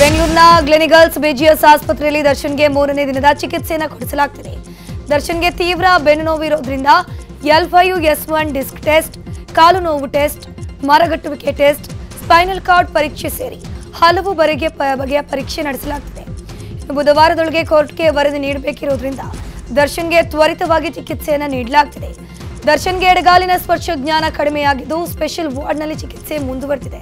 ಬೆಂಗಳೂರಿನ ಗ್ಲೆನಿಗಲ್ಸ್ ಬಿಜಿಎಸ್ ಆಸ್ಪತ್ರೆಯಲ್ಲಿ ದರ್ಶನ್ಗೆ ಮೂರನೇ ದಿನದ ಚಿಕಿತ್ಸೆಯನ್ನು ಕೊಡಿಸಲಾಗ್ತಿದೆ. ದರ್ಶನ್ಗೆ ತೀವ್ರ ಬೆನ್ನು ನೋವು ಇರೋದ್ರಿಂದ L five, S one disc test, ಕಾಲು ನೋವು ಟೆಸ್ಟ್, ಮರಗಟ್ಟುವಿಕೆ ಟೆಸ್ಟ್, ಸ್ಪೈನಲ್ ಕಾರ್ಡ್ ಪರೀಕ್ಷೆ ಸೇರಿ ಹಲವು ಬಗೆಯ ಬಗೆಯ ಪರೀಕ್ಷೆ ನಡೆಸಲಾಗ್ತಿದೆ. ಇನ್ನು ಬುಧವಾರದೊಳಗೆ ಕೋರ್ಟ್ಗೆ ವರದಿ ನೀಡಬೇಕಿರೋದ್ರಿಂದ ದರ್ಶನ್ಗೆ ತ್ವರಿತವಾಗಿ ಚಿಕಿತ್ಸೆಯನ್ನು ನೀಡಲಾಗ್ತಿದೆ. ದರ್ಶನ್ಗೆ ಎಡಗಾಲಿನ ಸ್ಪರ್ಶ ಜ್ಞಾನ ಕಡಿಮೆಯಾಗಿದ್ದು ಸ್ಪೆಷಲ್ ವಾರ್ಡ್ನಲ್ಲಿ ಚಿಕಿತ್ಸೆ ಮುಂದುವರೆದಿದೆ.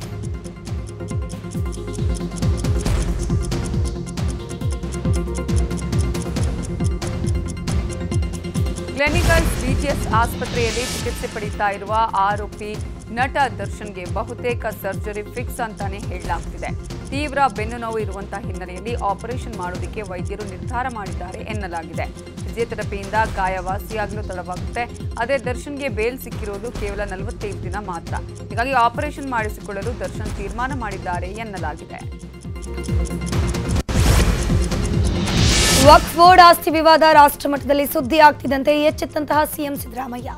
ಕ್ಲಿನಿಕಲ್ಸ್ ಬಿಜಿಎಸ್ ಆಸ್ಪತ್ರೆಯಲ್ಲಿ ಚಿಕಿತ್ಸೆ ಪಡೀತಾ ಇರುವ ಆರೋಪಿ ನಟ ದರ್ಶನ್ಗೆ ಬಹುತೇಕ ಸರ್ಜರಿ ಫಿಕ್ಸ್ ಅಂತಾನೆ ಹೇಳಲಾಗ್ತಿದೆ. ತೀವ್ರ ಬೆನ್ನು ನೋವು ಇರುವಂತಹ ಹಿನ್ನೆಲೆಯಲ್ಲಿ ಆಪರೇಷನ್ ಮಾಡೋದಕ್ಕೆ ವೈದ್ಯರು ನಿರ್ಧಾರ ಮಾಡಿದ್ದಾರೆ ಎನ್ನಲಾಗಿದೆ. ಫಿಸಿಯೋಥೆರಪಿಯಿಂದ ಗಾಯ ವಾಸಿಯಾಗಲು ತಡವಾಗುತ್ತೆ. ಅದೇ ದರ್ಶನ್ಗೆ ಬೇಲ್ ಸಿಕ್ಕಿರೋದು ಕೇವಲ ನಲವತ್ತೈದು ದಿನ ಮಾತ್ರ. ಹೀಗಾಗಿ ಆಪರೇಷನ್ ಮಾಡಿಸಿಕೊಳ್ಳಲು ದರ್ಶನ್ ತೀರ್ಮಾನ ಮಾಡಿದ್ದಾರೆ ಎನ್ನಲಾಗಿದೆ. ವಕ್ಫ್ ಬೋರ್ಡ್ ಆಸ್ತಿ ವಿವಾದ ರಾಷ್ಟ್ರ ಮಟ್ಟದಲ್ಲಿ ಸುದ್ದಿ ಆಗ್ತಿದ್ದಂತೆ ಎಚ್ಚೆತ್ತಂತಹ ಸಿಎಂ ಸಿದ್ದರಾಮಯ್ಯ.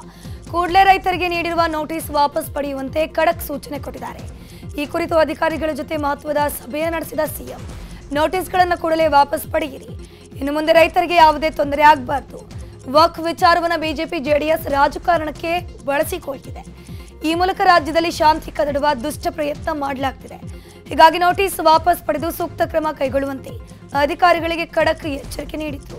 ಕೂಡಲೇ ರೈತರಿಗೆ ನೀಡಿರುವ ನೋಟಿಸ್ ವಾಪಸ್ ಪಡೆಯುವಂತೆ ಖಡಕ್ ಸೂಚನೆ ಕೊಟ್ಟಿದ್ದಾರೆ. ಈ ಕುರಿತು ಅಧಿಕಾರಿಗಳ ಜೊತೆ ಮಹತ್ವದ ಸಭೆಯ ನಡೆಸಿದ ಸಿಎಂ. ನೋಟಿಸ್ಗಳನ್ನು ಕೂಡಲೇ ವಾಪಸ್ ಪಡೆಯಿರಿ. ಇನ್ನು ಮುಂದೆ ರೈತರಿಗೆ ಯಾವುದೇ ತೊಂದರೆ ಆಗಬಾರ್ದು. ವಕ್ಫ್ ವಿಚಾರವನ್ನು ಬಿಜೆಪಿ, ಜೆಡಿಎಸ್ ರಾಜಕಾರಣಕ್ಕೆ ಬಳಸಿಕೊಳ್ತಿದೆ. ಈ ಮೂಲಕ ರಾಜ್ಯದಲ್ಲಿ ಶಾಂತಿ ಕದಡುವ ದುಷ್ಟ ಪ್ರಯತ್ನ ಮಾಡಲಾಗ್ತಿದೆ. ಹೀಗಾಗಿ ನೋಟಿಸ್ ವಾಪಸ್ ಪಡೆದು ಸೂಕ್ತ ಕ್ರಮ ಕೈಗೊಳ್ಳುವಂತೆ ಅಧಿಕಾರಿಗಳಿಗೆ ಖಡಕ್ ಎಚ್ಚರಿಕೆ ನೀಡಿತು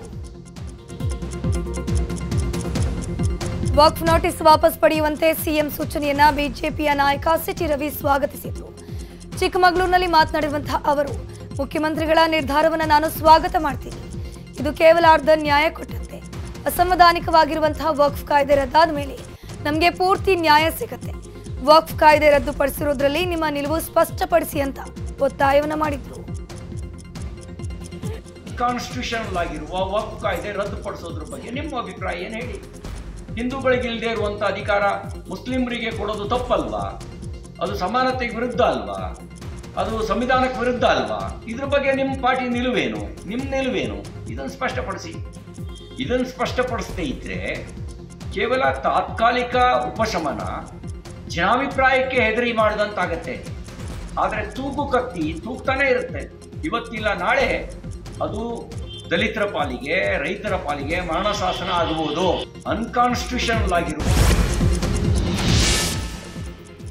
ವಕ್ಫ್ ನೋಟಿಸ್ ವಾಪಸ್ ಪಡೆಯುವಂತೆ ಸಿಎಂ ಸೂಚನೆಯನ್ನ ಬಿಜೆಪಿಯ ನಾಯಕ ಸಿಟಿ ರವಿ ಸ್ವಾಗತಿಸಿದರು. ಚಿಕ್ಕಮಗಳೂರಿನಲ್ಲಿ ಮಾತನಾಡಿರುವಂತಹ ಅವರು, ಮುಖ್ಯಮಂತ್ರಿಗಳ ನಿರ್ಧಾರವನ್ನು ನಾನು ಸ್ವಾಗತ ಮಾಡ್ತೀನಿ. ಇದು ಕೇವಲ ಅರ್ಧ ನ್ಯಾಯ ಕೊಟ್ಟಂತೆ. ಅಸಂವಿಧಾನಿಕವಾಗಿರುವಂತಹ ವಕ್ಫ್ ಕಾಯ್ದೆ ರದ್ದಾದ ಮೇಲೆ ನಮಗೆ ಪೂರ್ತಿ ನ್ಯಾಯ ಸಿಗತ್ತೆ. ವಕ್ಫ್ ಕಾಯ್ದೆ ರದ್ದುಪಡಿಸಿರೋದ್ರಲ್ಲಿ ನಿಮ್ಮ ನಿಲುವು ಸ್ಪಷ್ಟಪಡಿಸಿ ಅಂತ ಒತ್ತಾಯವನ್ನು ಮಾಡಿದ್ರು. ಕಾನ್ಸ್ಟಿಟ್ಯೂಷನಲ್ ಆಗಿರುವ ವಕ್ಫ್ ಕಾಯ್ದೆ ರದ್ದುಪಡಿಸೋದ್ರ ಬಗ್ಗೆ ನಿಮ್ಮ ಅಭಿಪ್ರಾಯ ಏನು ಹೇಳಿ? ಹಿಂದೂಗಳಿಗಿಲ್ಲದೆ ಇರುವಂಥ ಅಧಿಕಾರ ಮುಸ್ಲಿಮರಿಗೆ ಕೊಡೋದು ತಪ್ಪಲ್ವಾ? ಅದು ಸಮಾನತೆಗೆ ವಿರುದ್ಧ ಅಲ್ವಾ? ಅದು ಸಂವಿಧಾನಕ್ಕೆ ವಿರುದ್ಧ ಅಲ್ವಾ? ಇದ್ರ ಬಗ್ಗೆ ನಿಮ್ಮ ಪಾರ್ಟಿ ನಿಲುವೇನು? ನಿಮ್ಮ ನಿಲುವೇನು? ಇದನ್ನು ಸ್ಪಷ್ಟಪಡಿಸಿ. ಇದನ್ನು ಸ್ಪಷ್ಟಪಡಿಸದೇ ಇದ್ರೆ ಕೇವಲ ತಾತ್ಕಾಲಿಕ ಉಪಶಮನ ಜನಾಭಿಪ್ರಾಯಕ್ಕೆ ಹೆದರಿ ಮಾಡಿದಂತಾಗತ್ತೆ. ಆದರೆ ತೂಗು ಕತ್ತಿ ತೂಗ್ತಾನೆ ಇರುತ್ತೆ. ಇವತ್ತಿಲ್ಲ, ನಾಳೆ ಅದು ದಲಿತರ ಪಾಲಿಗೆ, ರೈತರ ಪಾಲಿಗೆ ಮರಣ ಶಾಸನ ಆಗಬಹುದು ಅನ್ಕಾನ್ಸ್ಟಿಟ್ಯೂಷನಲ್ ಆಗಿರುವ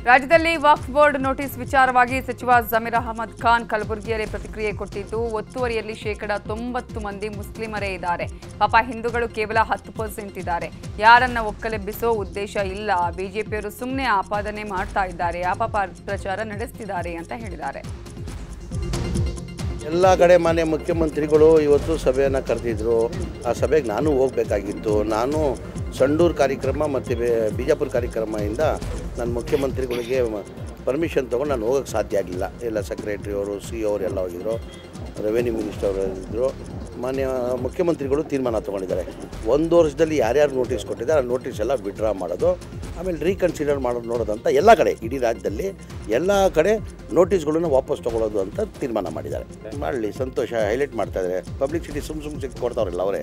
ರಾಜ್ಯದಲ್ಲಿ ವಕ್ಫ್ ಬೋರ್ಡ್ ನೋಟಿಸ್ ವಿಚಾರವಾಗಿ ಸಚಿವ ಜಮೀರ್ ಅಹಮದ್ ಖಾನ್ ಕಲಬುರಗಿಯಲ್ಲಿ ಪ್ರತಿಕ್ರಿಯೆ ಕೊಟ್ಟಿದ್ದು, ಒತ್ತುವರಿಯಲ್ಲಿ ಶೇಕಡ ತೊಂಬತ್ತು ಮಂದಿ ಮುಸ್ಲಿಮರೇ ಇದ್ದಾರೆ. ಪಾಪ ಹಿಂದೂಗಳು ಕೇವಲ ಹತ್ತು ಪರ್ಸೆಂಟ್ ಇದ್ದಾರೆ. ಯಾರನ್ನ ಒಕ್ಕಲೆಬ್ಬಿಸೋ ಉದ್ದೇಶ ಇಲ್ಲ. ಬಿಜೆಪಿಯವರು ಸುಮ್ಮನೆ ಆಪಾದನೆ ಮಾಡ್ತಾ ಇದ್ದಾರೆ. ಅಪಪ್ರಚಾರ ನಡೆಸ್ತಿದ್ದಾರೆ ಅಂತ ಹೇಳಿದ್ದಾರೆ. ಎಲ್ಲ ಕಡೆ ಮಾನ್ಯ ಮುಖ್ಯಮಂತ್ರಿಗಳು ಇವತ್ತು ಸಭೆಯನ್ನು ಕರೆದಿದ್ರು. ಆ ಸಭೆಗೆ ನಾನು ಹೋಗಬೇಕಾಗಿತ್ತು. ನಾನು ಸಂಡೂರು ಕಾರ್ಯಕ್ರಮ ಮತ್ತು ಬಿಜಾಪುರ ಕಾರ್ಯಕ್ರಮದಿಂದ ನನ್ನ ಮುಖ್ಯಮಂತ್ರಿಗಳಿಗೆ ಪರ್ಮಿಷನ್ ತೊಗೊಂಡು ನಾನು ಹೋಗೋಕ್ಕೆ ಸಾಧ್ಯ ಆಗಲಿಲ್ಲ. ಎಲ್ಲ ಸೆಕ್ರೆಟ್ರಿ ಅವರು ಸಿ ಅವರು ಎಲ್ಲ ಹೋಗಿದ್ರು. ರೆವೆನ್ಯೂ ಮಿನಿಸ್ಟರ್ ಅವರಿದ್ದರು ಮಾನ್ಯ ಮುಖ್ಯಮಂತ್ರಿಗಳು ತೀರ್ಮಾನ ತೊಗೊಂಡಿದ್ದಾರೆ. ಒಂದು ವರ್ಷದಲ್ಲಿ ಯಾರ್ಯಾರು ನೋಟಿಸ್ ಕೊಟ್ಟಿದ್ದಾರೆ, ಆ ನೋಟಿಸ್ ಎಲ್ಲ ವಿಡ್ರಾ ಮಾಡೋದು, ಆಮೇಲೆ ರೀಕನ್ಸಿಡರ್ ಮಾಡೋದು ನೋಡೋದಂತ ಎಲ್ಲ ಕಡೆ, ಇಡೀ ರಾಜ್ಯದಲ್ಲಿ ಎಲ್ಲ ಕಡೆ ನೋಟಿಸ್ಗಳನ್ನು ವಾಪಸ್ ತೊಗೊಳೋದು ಅಂತ ತೀರ್ಮಾನ ಮಾಡಿದ್ದಾರೆ. ಮಾಡಲಿ ಸಂತೋಷ ಹೈಲೈಟ್ ಮಾಡ್ತಾ ಇದ್ದಾರೆ. ಪಬ್ಲಿಸಿಟಿ ಸುಮ್ಮ ಸುಮ್ಮ ಸಿಕ್ಕಿ ಕೊಡ್ತಾವ್ರಲ್ಲ ಅವರೇ.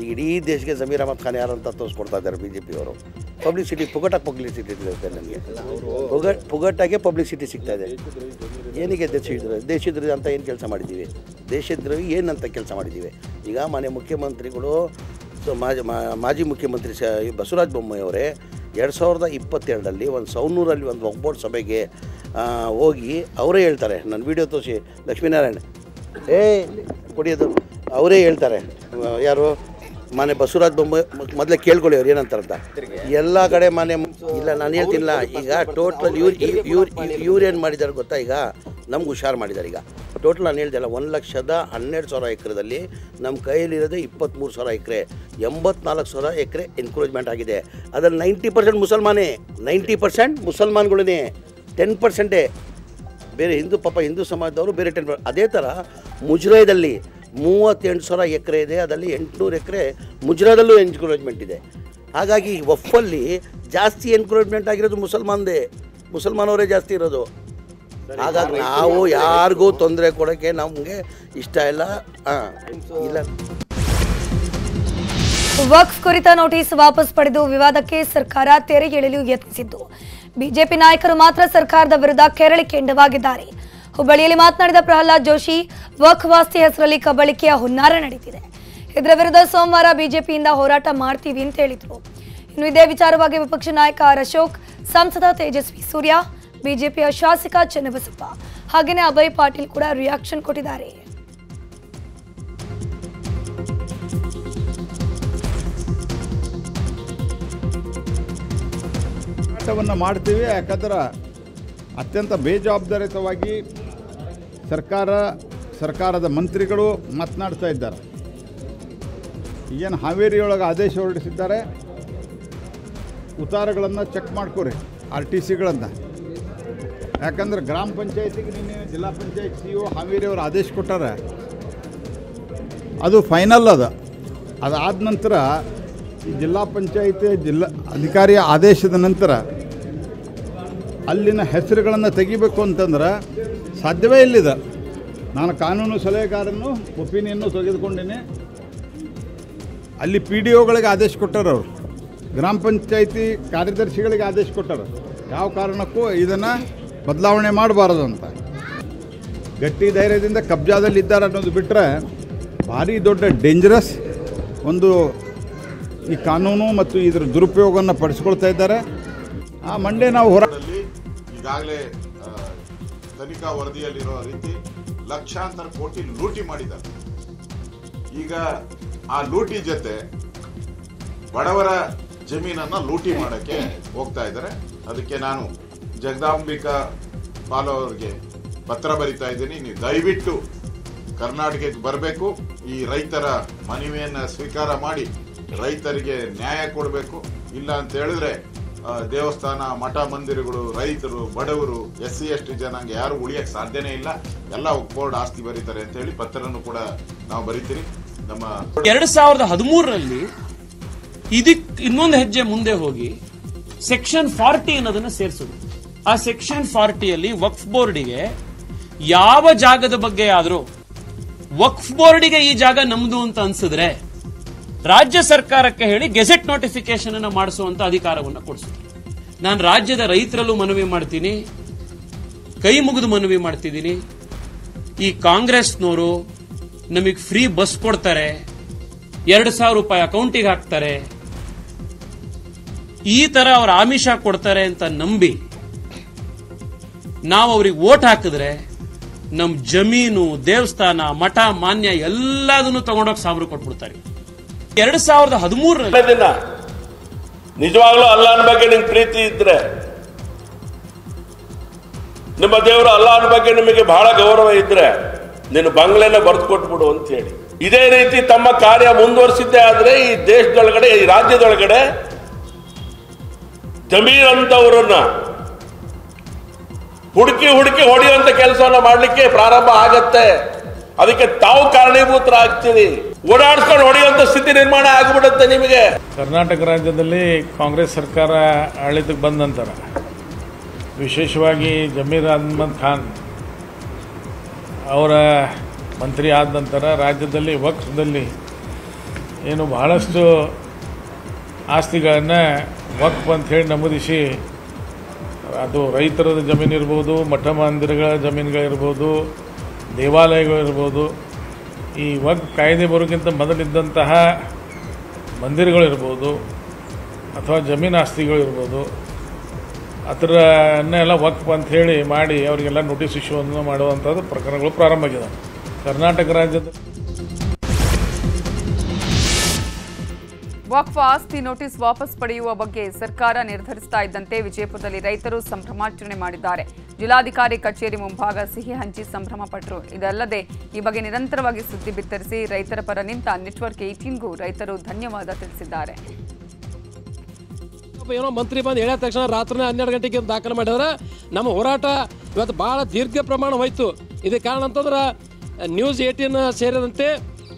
ಈಗ ಇಡೀ ದೇಶಕ್ಕೆ ಜಮೀರ್ ಅಹಮದ್ ಖಾನ್ ಯಾರಂತ ತೋರಿಸ್ಕೊಡ್ತಾ ಇದ್ದಾರೆ ಬಿ ಜೆ ಪಿಯವರು ಪಬ್ಲಿಸಿಟಿ ಪುಗಟಾಗಿ ಪಬ್ಲಿಸಿಟಿ ಸಿಗುತ್ತೆ ನನಗೆ ಪುಗಟ್ ಪುಗಟಾಗೆ ಪಬ್ಲಿಸಿಟಿ ಸಿಗ್ತಾ ಇದೆ. ಏನಿಗೆ ದೇಶದ್ರೋಹಿ ದೇಶದ್ರೋಹಿ ಅಂತ ಏನು ಕೆಲಸ ಮಾಡಿದ್ದೀವಿ? ದೇಶದ್ರೋಹಿ ಏನಂತ ಕೆಲಸ ಮಾಡಿದ್ದೀವಿ? ಈಗ ಮನೆ ಮುಖ್ಯಮಂತ್ರಿಗಳು, ಸೊ, ಮಾಜಿ ಮಾಜಿ ಮುಖ್ಯಮಂತ್ರಿ ಸ ಬಸವರಾಜ ಬೊಮ್ಮಾಯಿಯವರೇ ಎರಡು ಸಾವಿರದ ಇಪ್ಪತ್ತೆರಡರಲ್ಲಿ ಒಂದು ಸೌನೂರಲ್ಲಿ ಒಂದು ಒಗ್ಬೋರ್ಡ್ ಸಭೆಗೆ ಹೋಗಿ ಅವರೇ ಹೇಳ್ತಾರೆ. ನನ್ನ ವಿಡಿಯೋ ತೋರಿಸಿ. ಲಕ್ಷ್ಮೀನಾರಾಯಣ. ಏ ಕುಡಿಯೋದು ಅವರೇ ಹೇಳ್ತಾರೆ. ಯಾರು? ಮಾನ್ಯ ಬಸವರಾಜ್ ಬೊಮ್ಮ ಮೊದಲೇ ಕೇಳ್ಕೊಳ್ಳಿ ಅವ್ರು ಏನಂತಾರಂತ. ಎಲ್ಲ ಕಡೆ ಮನೆ ಇಲ್ಲ ನಾನು ಹೇಳ್ತೀನಿಲ್ಲ ಈಗ ಟೋಟಲ್ ಇವ್ರು ಇವ್ರು ಇವ್ರು ಏನು ಮಾಡಿದ್ದಾರೆ ಗೊತ್ತಾ ಈಗ? ನಮ್ಗೆ ಹುಷಾರು ಮಾಡಿದ್ದಾರೆ ಈಗ. ಟೋಟಲ್ ನಾನು ಹೇಳ್ದಲ್ಲ ಒಂದು ಲಕ್ಷದ ಹನ್ನೆರಡು ಸಾವಿರ ಎಕರೆದಲ್ಲಿ ನಮ್ಮ ಕೈಯಲ್ಲಿರೋದೇ ಇಪ್ಪತ್ತ್ಮೂರು ಸಾವಿರ ಎಕರೆ. ಎಂಬತ್ನಾಲ್ಕು ಸಾವಿರ ಎಕರೆ ಎನ್ಕ್ರೋಚ್ಮೆಂಟ್ ಆಗಿದೆ. ಅದರಲ್ಲಿ ನೈಂಟಿ ಪರ್ಸೆಂಟ್ ಮುಸಲ್ಮಾನೇ. ನೈಂಟಿ ಪರ್ಸೆಂಟ್ ಮುಸಲ್ಮಾನ್ಗಳೇ ಟೆನ್ ಪರ್ಸೆಂಟೇ ಬೇರೆ ಹಿಂದೂ ಪಾಪ ಹಿಂದೂ ಸಮಾಜದವರು ಬೇರೆ ಟೆನ್ ಅದೇ ಥರ ಮುಜರಾಯ್ದಲ್ಲಿ ಮೂವತ್ತೆಂಟು ಸಾವಿರ ಎಕರೆ ಇದೆ ಅದರಲ್ಲಿ ಎಂಟುನೂರು ಎಕರೆ ಮುಜರಾದಲ್ಲೂ ಎನ್ಕರೇಜ್ಮೆಂಟ್ ಇದೆ. ಹಾಗಾಗಿ ವಫಲ್ಲಿ ಜಾಸ್ತಿ ಎನ್ಕರೇಜ್ಮೆಂಟ್ ಆಗಿರೋದು ಮುಸಲ್ಮಾನ್ದೇ ಮುಸಲ್ಮಾನವರೇ ಜಾಸ್ತಿ ಇರೋದು. ಹಾಗಾಗಿ ನಾವು ಯಾರಿಗೂ ತೊಂದರೆ ಕೊಡೋಕ್ಕೆ ನಮಗೆ ಇಷ್ಟ ಇಲ್ಲ. ಹಾಂ ಇಲ್ಲ. ವಕ್ಫ್ ಕುರಿತ ನೋಟಿಸ್ ವಾಪಸ್ ಪಡೆದು ವಿವಾದಕ್ಕೆ ಸರ್ಕಾರ ತೆರೆ ಎಳೆಯಲು ಯತ್ನಿಸಿದ್ದು. ಬಿಜೆಪಿ ನಾಯಕರು ಮಾತ್ರ ಸರ್ಕಾರದ ವಿರುದ್ಧ ಕೆರಳಿ ಕೆಂಡವಾಗಿದ್ದಾರೆ ಹುಬ್ಬಳ್ಳಿಯಲ್ಲಿ ಮಾತನಾಡಿದ ಪ್ರಹ್ಲಾದ್ ಜೋಶಿ, ವಕ್ವಾಸ್ತಿ ಹೆಸರಲ್ಲಿ ಕಬಳಿಕೆಯ ಹುನ್ನಾರ ನಡೀತಿದೆ. ಇದರ ವಿರುದ್ಧ ಸೋಮವಾರ ಬಿಜೆಪಿಯಿಂದ ಹೋರಾಟ ಮಾಡ್ತೀವಿ ಅಂತ ಹೇಳಿದ್ರು. ಇನ್ನು ಇದೇ ವಿಚಾರವಾಗಿ ವಿಪಕ್ಷ ನಾಯಕ ಅಶೋಕ್, ಸಂಸದ ತೇಜಸ್ವಿ ಸೂರ್ಯ, ಬಿಜೆಪಿಯ ಶಾಸಕ ಚನ್ನಬಸಪ್ಪ. ಹಾಗೆಯೇ ಅಭಯ್ ಪಾಟೀಲ್ ಕೂಡ ರಿಯಾಕ್ಷನ್ ಕೊಟ್ಟಿದ್ದಾರೆ. ಮಾಡ್ತೀವಿ, ಯಾಕಂದ್ರೆ ಅತ್ಯಂತ ಬೇಜವಾಬ್ದಾರಿತವಾಗಿ ಸರ್ಕಾರ, ಸರ್ಕಾರದ ಮಂತ್ರಿಗಳು ಮಾತನಾಡ್ತಾ ಇದ್ದಾರೆ. ಏನು ಹಾವೇರಿಯೊಳಗೆ ಆದೇಶ ಹೊರಡಿಸಿದ್ದಾರೆ. ಉತ್ತಾರಗಳನ್ನು ಚೆಕ್ ಮಾಡ್ಕೋರಿ ಆರ್ ಟಿ ಸಿಗಳನ್ನು ಯಾಕಂದ್ರೆ ಗ್ರಾಮ ಪಂಚಾಯತಿಗೆ ನಿನ್ನೆ ಜಿಲ್ಲಾ ಪಂಚಾಯತ್ ಸಿ ಒ ಹಾವೇರಿಯವರು ಆದೇಶ ಕೊಟ್ಟಾರೆ. ಅದು ಫೈನಲ್ ಅದ. ಅದಾದ ನಂತರ ಈ ಜಿಲ್ಲಾ ಪಂಚಾಯಿತಿ ಜಿಲ್ಲಾ ಅಧಿಕಾರಿಯ ಆದೇಶದ ನಂತರ ಅಲ್ಲಿನ ಹೆಸರುಗಳನ್ನು ತೆಗಿಬೇಕು ಅಂತಂದ್ರೆ ಸಾಧ್ಯವೇ ಇಲ್ಲಿದೆ. ನಾನು ಕಾನೂನು ಸಲಹೆಗಾರನ್ನು ಒಪಿನಿಯನ್ನು ತೆಗೆದುಕೊಂಡಿನಿ. ಅಲ್ಲಿ ಪಿ ಡಿ ಒಗಳಿಗೆ ಆದೇಶ ಕೊಟ್ಟರು ಅವರು. ಗ್ರಾಮ ಪಂಚಾಯಿತಿ ಕಾರ್ಯದರ್ಶಿಗಳಿಗೆ ಆದೇಶ ಕೊಟ್ಟರು. ಯಾವ ಕಾರಣಕ್ಕೂ ಇದನ್ನು ಬದಲಾವಣೆ ಮಾಡಬಾರದು ಅಂತ. ಗಟ್ಟಿ ಧೈರ್ಯದಿಂದ ಕಬ್ಜಾದಲ್ಲಿ ಇದ್ದಾರೆ ಅನ್ನೋದು ಬಿಟ್ಟರೆ ಭಾರಿ ದೊಡ್ಡ ಡೇಂಜರಸ್ ಒಂದು ಈ ಕಾನೂನು ಮತ್ತು ಇದರ ದುರುಪಯೋಗವನ್ನು ಪಡಿಸ್ಕೊಳ್ತಾ ಇದ್ದಾರೆ. ಆ ಮಂಡೇ ನಾವು ಹೊರ ಈಗಾಗಲೇ ತನಿಖಾ ವರದಿಯಲ್ಲಿರೋ ರೀತಿ ಲಕ್ಷಾಂತರ ಕೋಟಿ ಲೂಟಿ ಮಾಡಿದ್ದಾರೆ. ಈಗ ಆ ಲೂಟಿ ಜೊತೆ ಬಡವರ ಜಮೀನನ್ನ ಲೂಟಿ ಮಾಡಕ್ಕೆ ಹೋಗ್ತಾ ಇದ್ದಾರೆ. ಅದಕ್ಕೆ ನಾನು ಜಗದಾಂಬಿಕಾ ಪಾಲ್ ಅವರಿಗೆ ಪತ್ರ ಬರಿತಾ ಇದ್ದೀನಿ. ನೀವು ದಯವಿಟ್ಟು ಕರ್ನಾಟಕಕ್ಕೆ ಬರಬೇಕು. ಈ ರೈತರ ಮನವಿಯನ್ನು ಸ್ವೀಕಾರ ಮಾಡಿ ರೈತರಿಗೆ ನ್ಯಾಯ ಕೊಡಬೇಕು. ಇಲ್ಲ ಅಂತ ಹೇಳಿದ್ರೆ ದೇವಸ್ಥಾನ, ಮಠ, ಮಂದಿರಗಳು, ರೈತರು, ಬಡವರು, ಎಸ್ ಸಿ ಎಸ್ ಟಿ ಜನಾಂಗ ಯಾರು ಉಳಿಯಕ್ಕೆ ಸಾಧ್ಯನೇ ಇಲ್ಲ. ಎಲ್ಲ ಬೋರ್ಡ್ ಆಸ್ತಿ ಬರೀತಾರೆ ಅಂತ ಹೇಳಿ ಪತ್ರನೂ ಕೂಡ ನಾವು ಬರೀತೀರಿ. ನಮ್ಮ ಎರಡ್ ಸಾವಿರದ ಹದಿಮೂರರಲ್ಲಿ ಇದಕ್ ಇನ್ನೊಂದು ಹೆಜ್ಜೆ ಮುಂದೆ ಹೋಗಿ ಸೆಕ್ಷನ್ ಫಾರ್ಟಿ ಅನ್ನೋದನ್ನ ಸೇರಿಸೋದು ಆ ಸೆಕ್ಷನ್ ಫಾರ್ಟಿಯಲ್ಲಿ ವಕ್ಫ್ ಬೋರ್ಡಿಗೆ ಯಾವ ಜಾಗದ ಬಗ್ಗೆ ಆದ್ರೂ, ವಕ್ಫ್ ಬೋರ್ಡಿಗೆ ಈ ಜಾಗ ನಮ್ದು ಅಂತ ಅನ್ಸಿದ್ರೆ ರಾಜ್ಯ ಸರ್ಕಾರಕ್ಕೆ ಹೇಳಿ ಗೆಜೆಟ್ ನೋಟಿಫಿಕೇಶನ್ ಅನ್ನು ಮಾಡಿಸುವಂತ ಅಧಿಕಾರವನ್ನು ಕೊಡಿಸುತ್ತೆ ನಾನು ರಾಜ್ಯದ ರೈತರಲ್ಲೂ ಮನವಿ ಮಾಡ್ತೀನಿ, ಕೈ ಮುಗಿದು ಮನವಿ ಮಾಡ್ತಿದ್ದೀನಿ. ಈ ಕಾಂಗ್ರೆಸ್ನವರು ನಮಗೆ ಫ್ರೀ ಬಸ್ ಕೊಡ್ತಾರೆ, ಎರಡು ಸಾವಿರ ರೂಪಾಯಿ ಅಕೌಂಟಿಗೆ ಹಾಕ್ತಾರೆ, ಈ ತರ ಅವ್ರ ಆಮಿಷ ಕೊಡ್ತಾರೆ ಅಂತ ನಂಬಿ, ನಾವು ಅವ್ರಿಗೆ ಓಟ್ ಹಾಕಿದ್ರೆ ನಮ್ಮ ಜಮೀನು, ದೇವಸ್ಥಾನ, ಮಠ, ಮಾನ್ಯ ಎಲ್ಲದನ್ನು ತಗೊಂಡೋಗಿ ಸಾವಿರ ಕೊಟ್ಬಿಡ್ತಾರೆ. ಎರಡ್ ಸಾವಿರದ ಹದಿಮೂರನೇ ದಿನ. ನಿಜವಾಗ್ಲೂ ಅಲ್ಲಾಹನ ಬಗ್ಗೆ ನಿಮ್ಗೆ ಪ್ರೀತಿ ಇದ್ರೆ, ನಿಮ್ಮ ದೇವರು ಅಲ್ಲಾಹನ ಬಗ್ಗೆ ನಿಮಗೆ ಬಹಳ ಗೌರವ ಇದ್ರೆ ನೀನು ಬಂಗ್ಲೆನ ಬರೆದು ಕೊಟ್ಬಿಡು ಅಂತ ಹೇಳಿ. ಇದೇ ರೀತಿ ತಮ್ಮ ಕಾರ್ಯ ಮುಂದುವರಿಸಿದ್ದೇ ಆದ್ರೆ ಈ ದೇಶದೊಳಗಡೆ, ಈ ರಾಜ್ಯದೊಳಗಡೆ ಜಮೀರ್ ಅಂತವರನ್ನ ಹುಡುಕಿ ಹುಡುಕಿ ಹೊಡೆಯುವಂತ ಕೆಲಸವನ್ನ ಮಾಡಲಿಕ್ಕೆ ಪ್ರಾರಂಭ ಆಗತ್ತೆ. ಅದಕ್ಕೆ ತಾವು ಕಾರಣೀಭೂತರಾಗ್ತೀರಿ. ಓಡಾಡ್ಸ್ಕೊಂಡು ಹೊಡೆಯುವಂತ ಸ್ಥಿತಿ ನಿರ್ಮಾಣ ಆಗಿಬಿಡುತ್ತೆ ನಿಮಗೆ. ಕರ್ನಾಟಕ ರಾಜ್ಯದಲ್ಲಿ ಕಾಂಗ್ರೆಸ್ ಸರ್ಕಾರ ಆಡಳಿತಕ್ಕೆ ಬಂದ ನಂತರ ವಿಶೇಷವಾಗಿ ಜಮೀರ್ ಅಹ್ಮದ್ ಖಾನ್ ಅವರ ಮಂತ್ರಿ ಆದ ನಂತರ ರಾಜ್ಯದಲ್ಲಿ, ವಕ್ಫದಲ್ಲಿ ಏನು ಬಹಳಷ್ಟು ಆಸ್ತಿಗಳನ್ನು ವಕ್ಫ್ ಅಂತ ಹೇಳಿ ನಮೂದಿಸಿ, ಅದು ರೈತರ ಜಮೀನು ಇರ್ಬೋದು, ಮಠ ಮಂದಿರಗಳ ಜಮೀನುಗಳಿರ್ಬೋದು, ದೇವಾಲಯಗಳಿರ್ಬೋದು ಈ ವಕ್ಫ್ ಕಾಯ್ದೆ ಬರೋಕ್ಕಿಂತ ಮೊದಲಿದ್ದಂತಹ ಮಂದಿರಗಳಿರ್ಬೋದು ಅಥವಾ ಜಮೀನು ಆಸ್ತಿಗಳಿರ್ಬೋದು ಅದರನ್ನೆಲ್ಲ ವಕ್ಫ್ ಅಂತ ಹೇಳಿ ಮಾಡಿ, ಅವರಿಗೆಲ್ಲ ನೋಟಿಸ್ ಇಶ್ಯೂವನ್ನು ಮಾಡುವಂಥದ್ದು ಪ್ರಕರಣಗಳು ಪ್ರಾರಂಭ ಆಗಿದೆ ಕರ್ನಾಟಕ ರಾಜ್ಯದ ವಕ್ಫ್ ಆಸ್ತಿ ನೋಟಿಸ್ ವಾಪಸ್ ಪಡೆಯುವ ಬಗ್ಗೆ ಸರ್ಕಾರ ನಿರ್ಧರಿಸ್ತಾ ಇದ್ದಂತೆ ವಿಜಯಪುರದಲ್ಲಿ ರೈತರು ಸಂಭ್ರಮಾಚರಣೆ ಮಾಡಿದ್ದಾರೆ. ಜಿಲ್ಲಾಧಿಕಾರಿ ಕಚೇರಿ ಮುಂಭಾಗ ಸಿಹಿ ಹಂಚಿ ಸಂಭ್ರಮ ಪಟ್ಟರು ಇದಲ್ಲದೆ, ಈ ಬಗ್ಗೆ ನಿರಂತರವಾಗಿ ಸುದ್ದಿ ಬಿತ್ತರಿಸಿ ರೈತರ ಪರ ನಿಂತ ನೆಟ್ವರ್ಕ್ ಏಟೀನ್ಗೂ ರೈತರು ಧನ್ಯವಾದ ತಿಳಿಸಿದ್ದಾರೆ. ಏನೋ ಮಂತ್ರಿ ಬಂದು ಹೇಳಿದ ತಕ್ಷಣ ರಾತ್ರಿ ಹನ್ನೆರಡು ಗಂಟೆಗೆ ದಾಖಲೆ ಮಾಡಿದ್ರೆ ನಮ್ಮ ಹೋರಾಟ ಇವತ್ತು ಭಾಳ ದೀರ್ಘ ಪ್ರಮಾಣ ಹೋಯ್ತು. ಇದಕ್ಕೆ ಕಾರಣ ಅಂತಂದ್ರೆ ನ್ಯೂಸ್ ಏಟೀನ್ ಸೇರಿದಂತೆ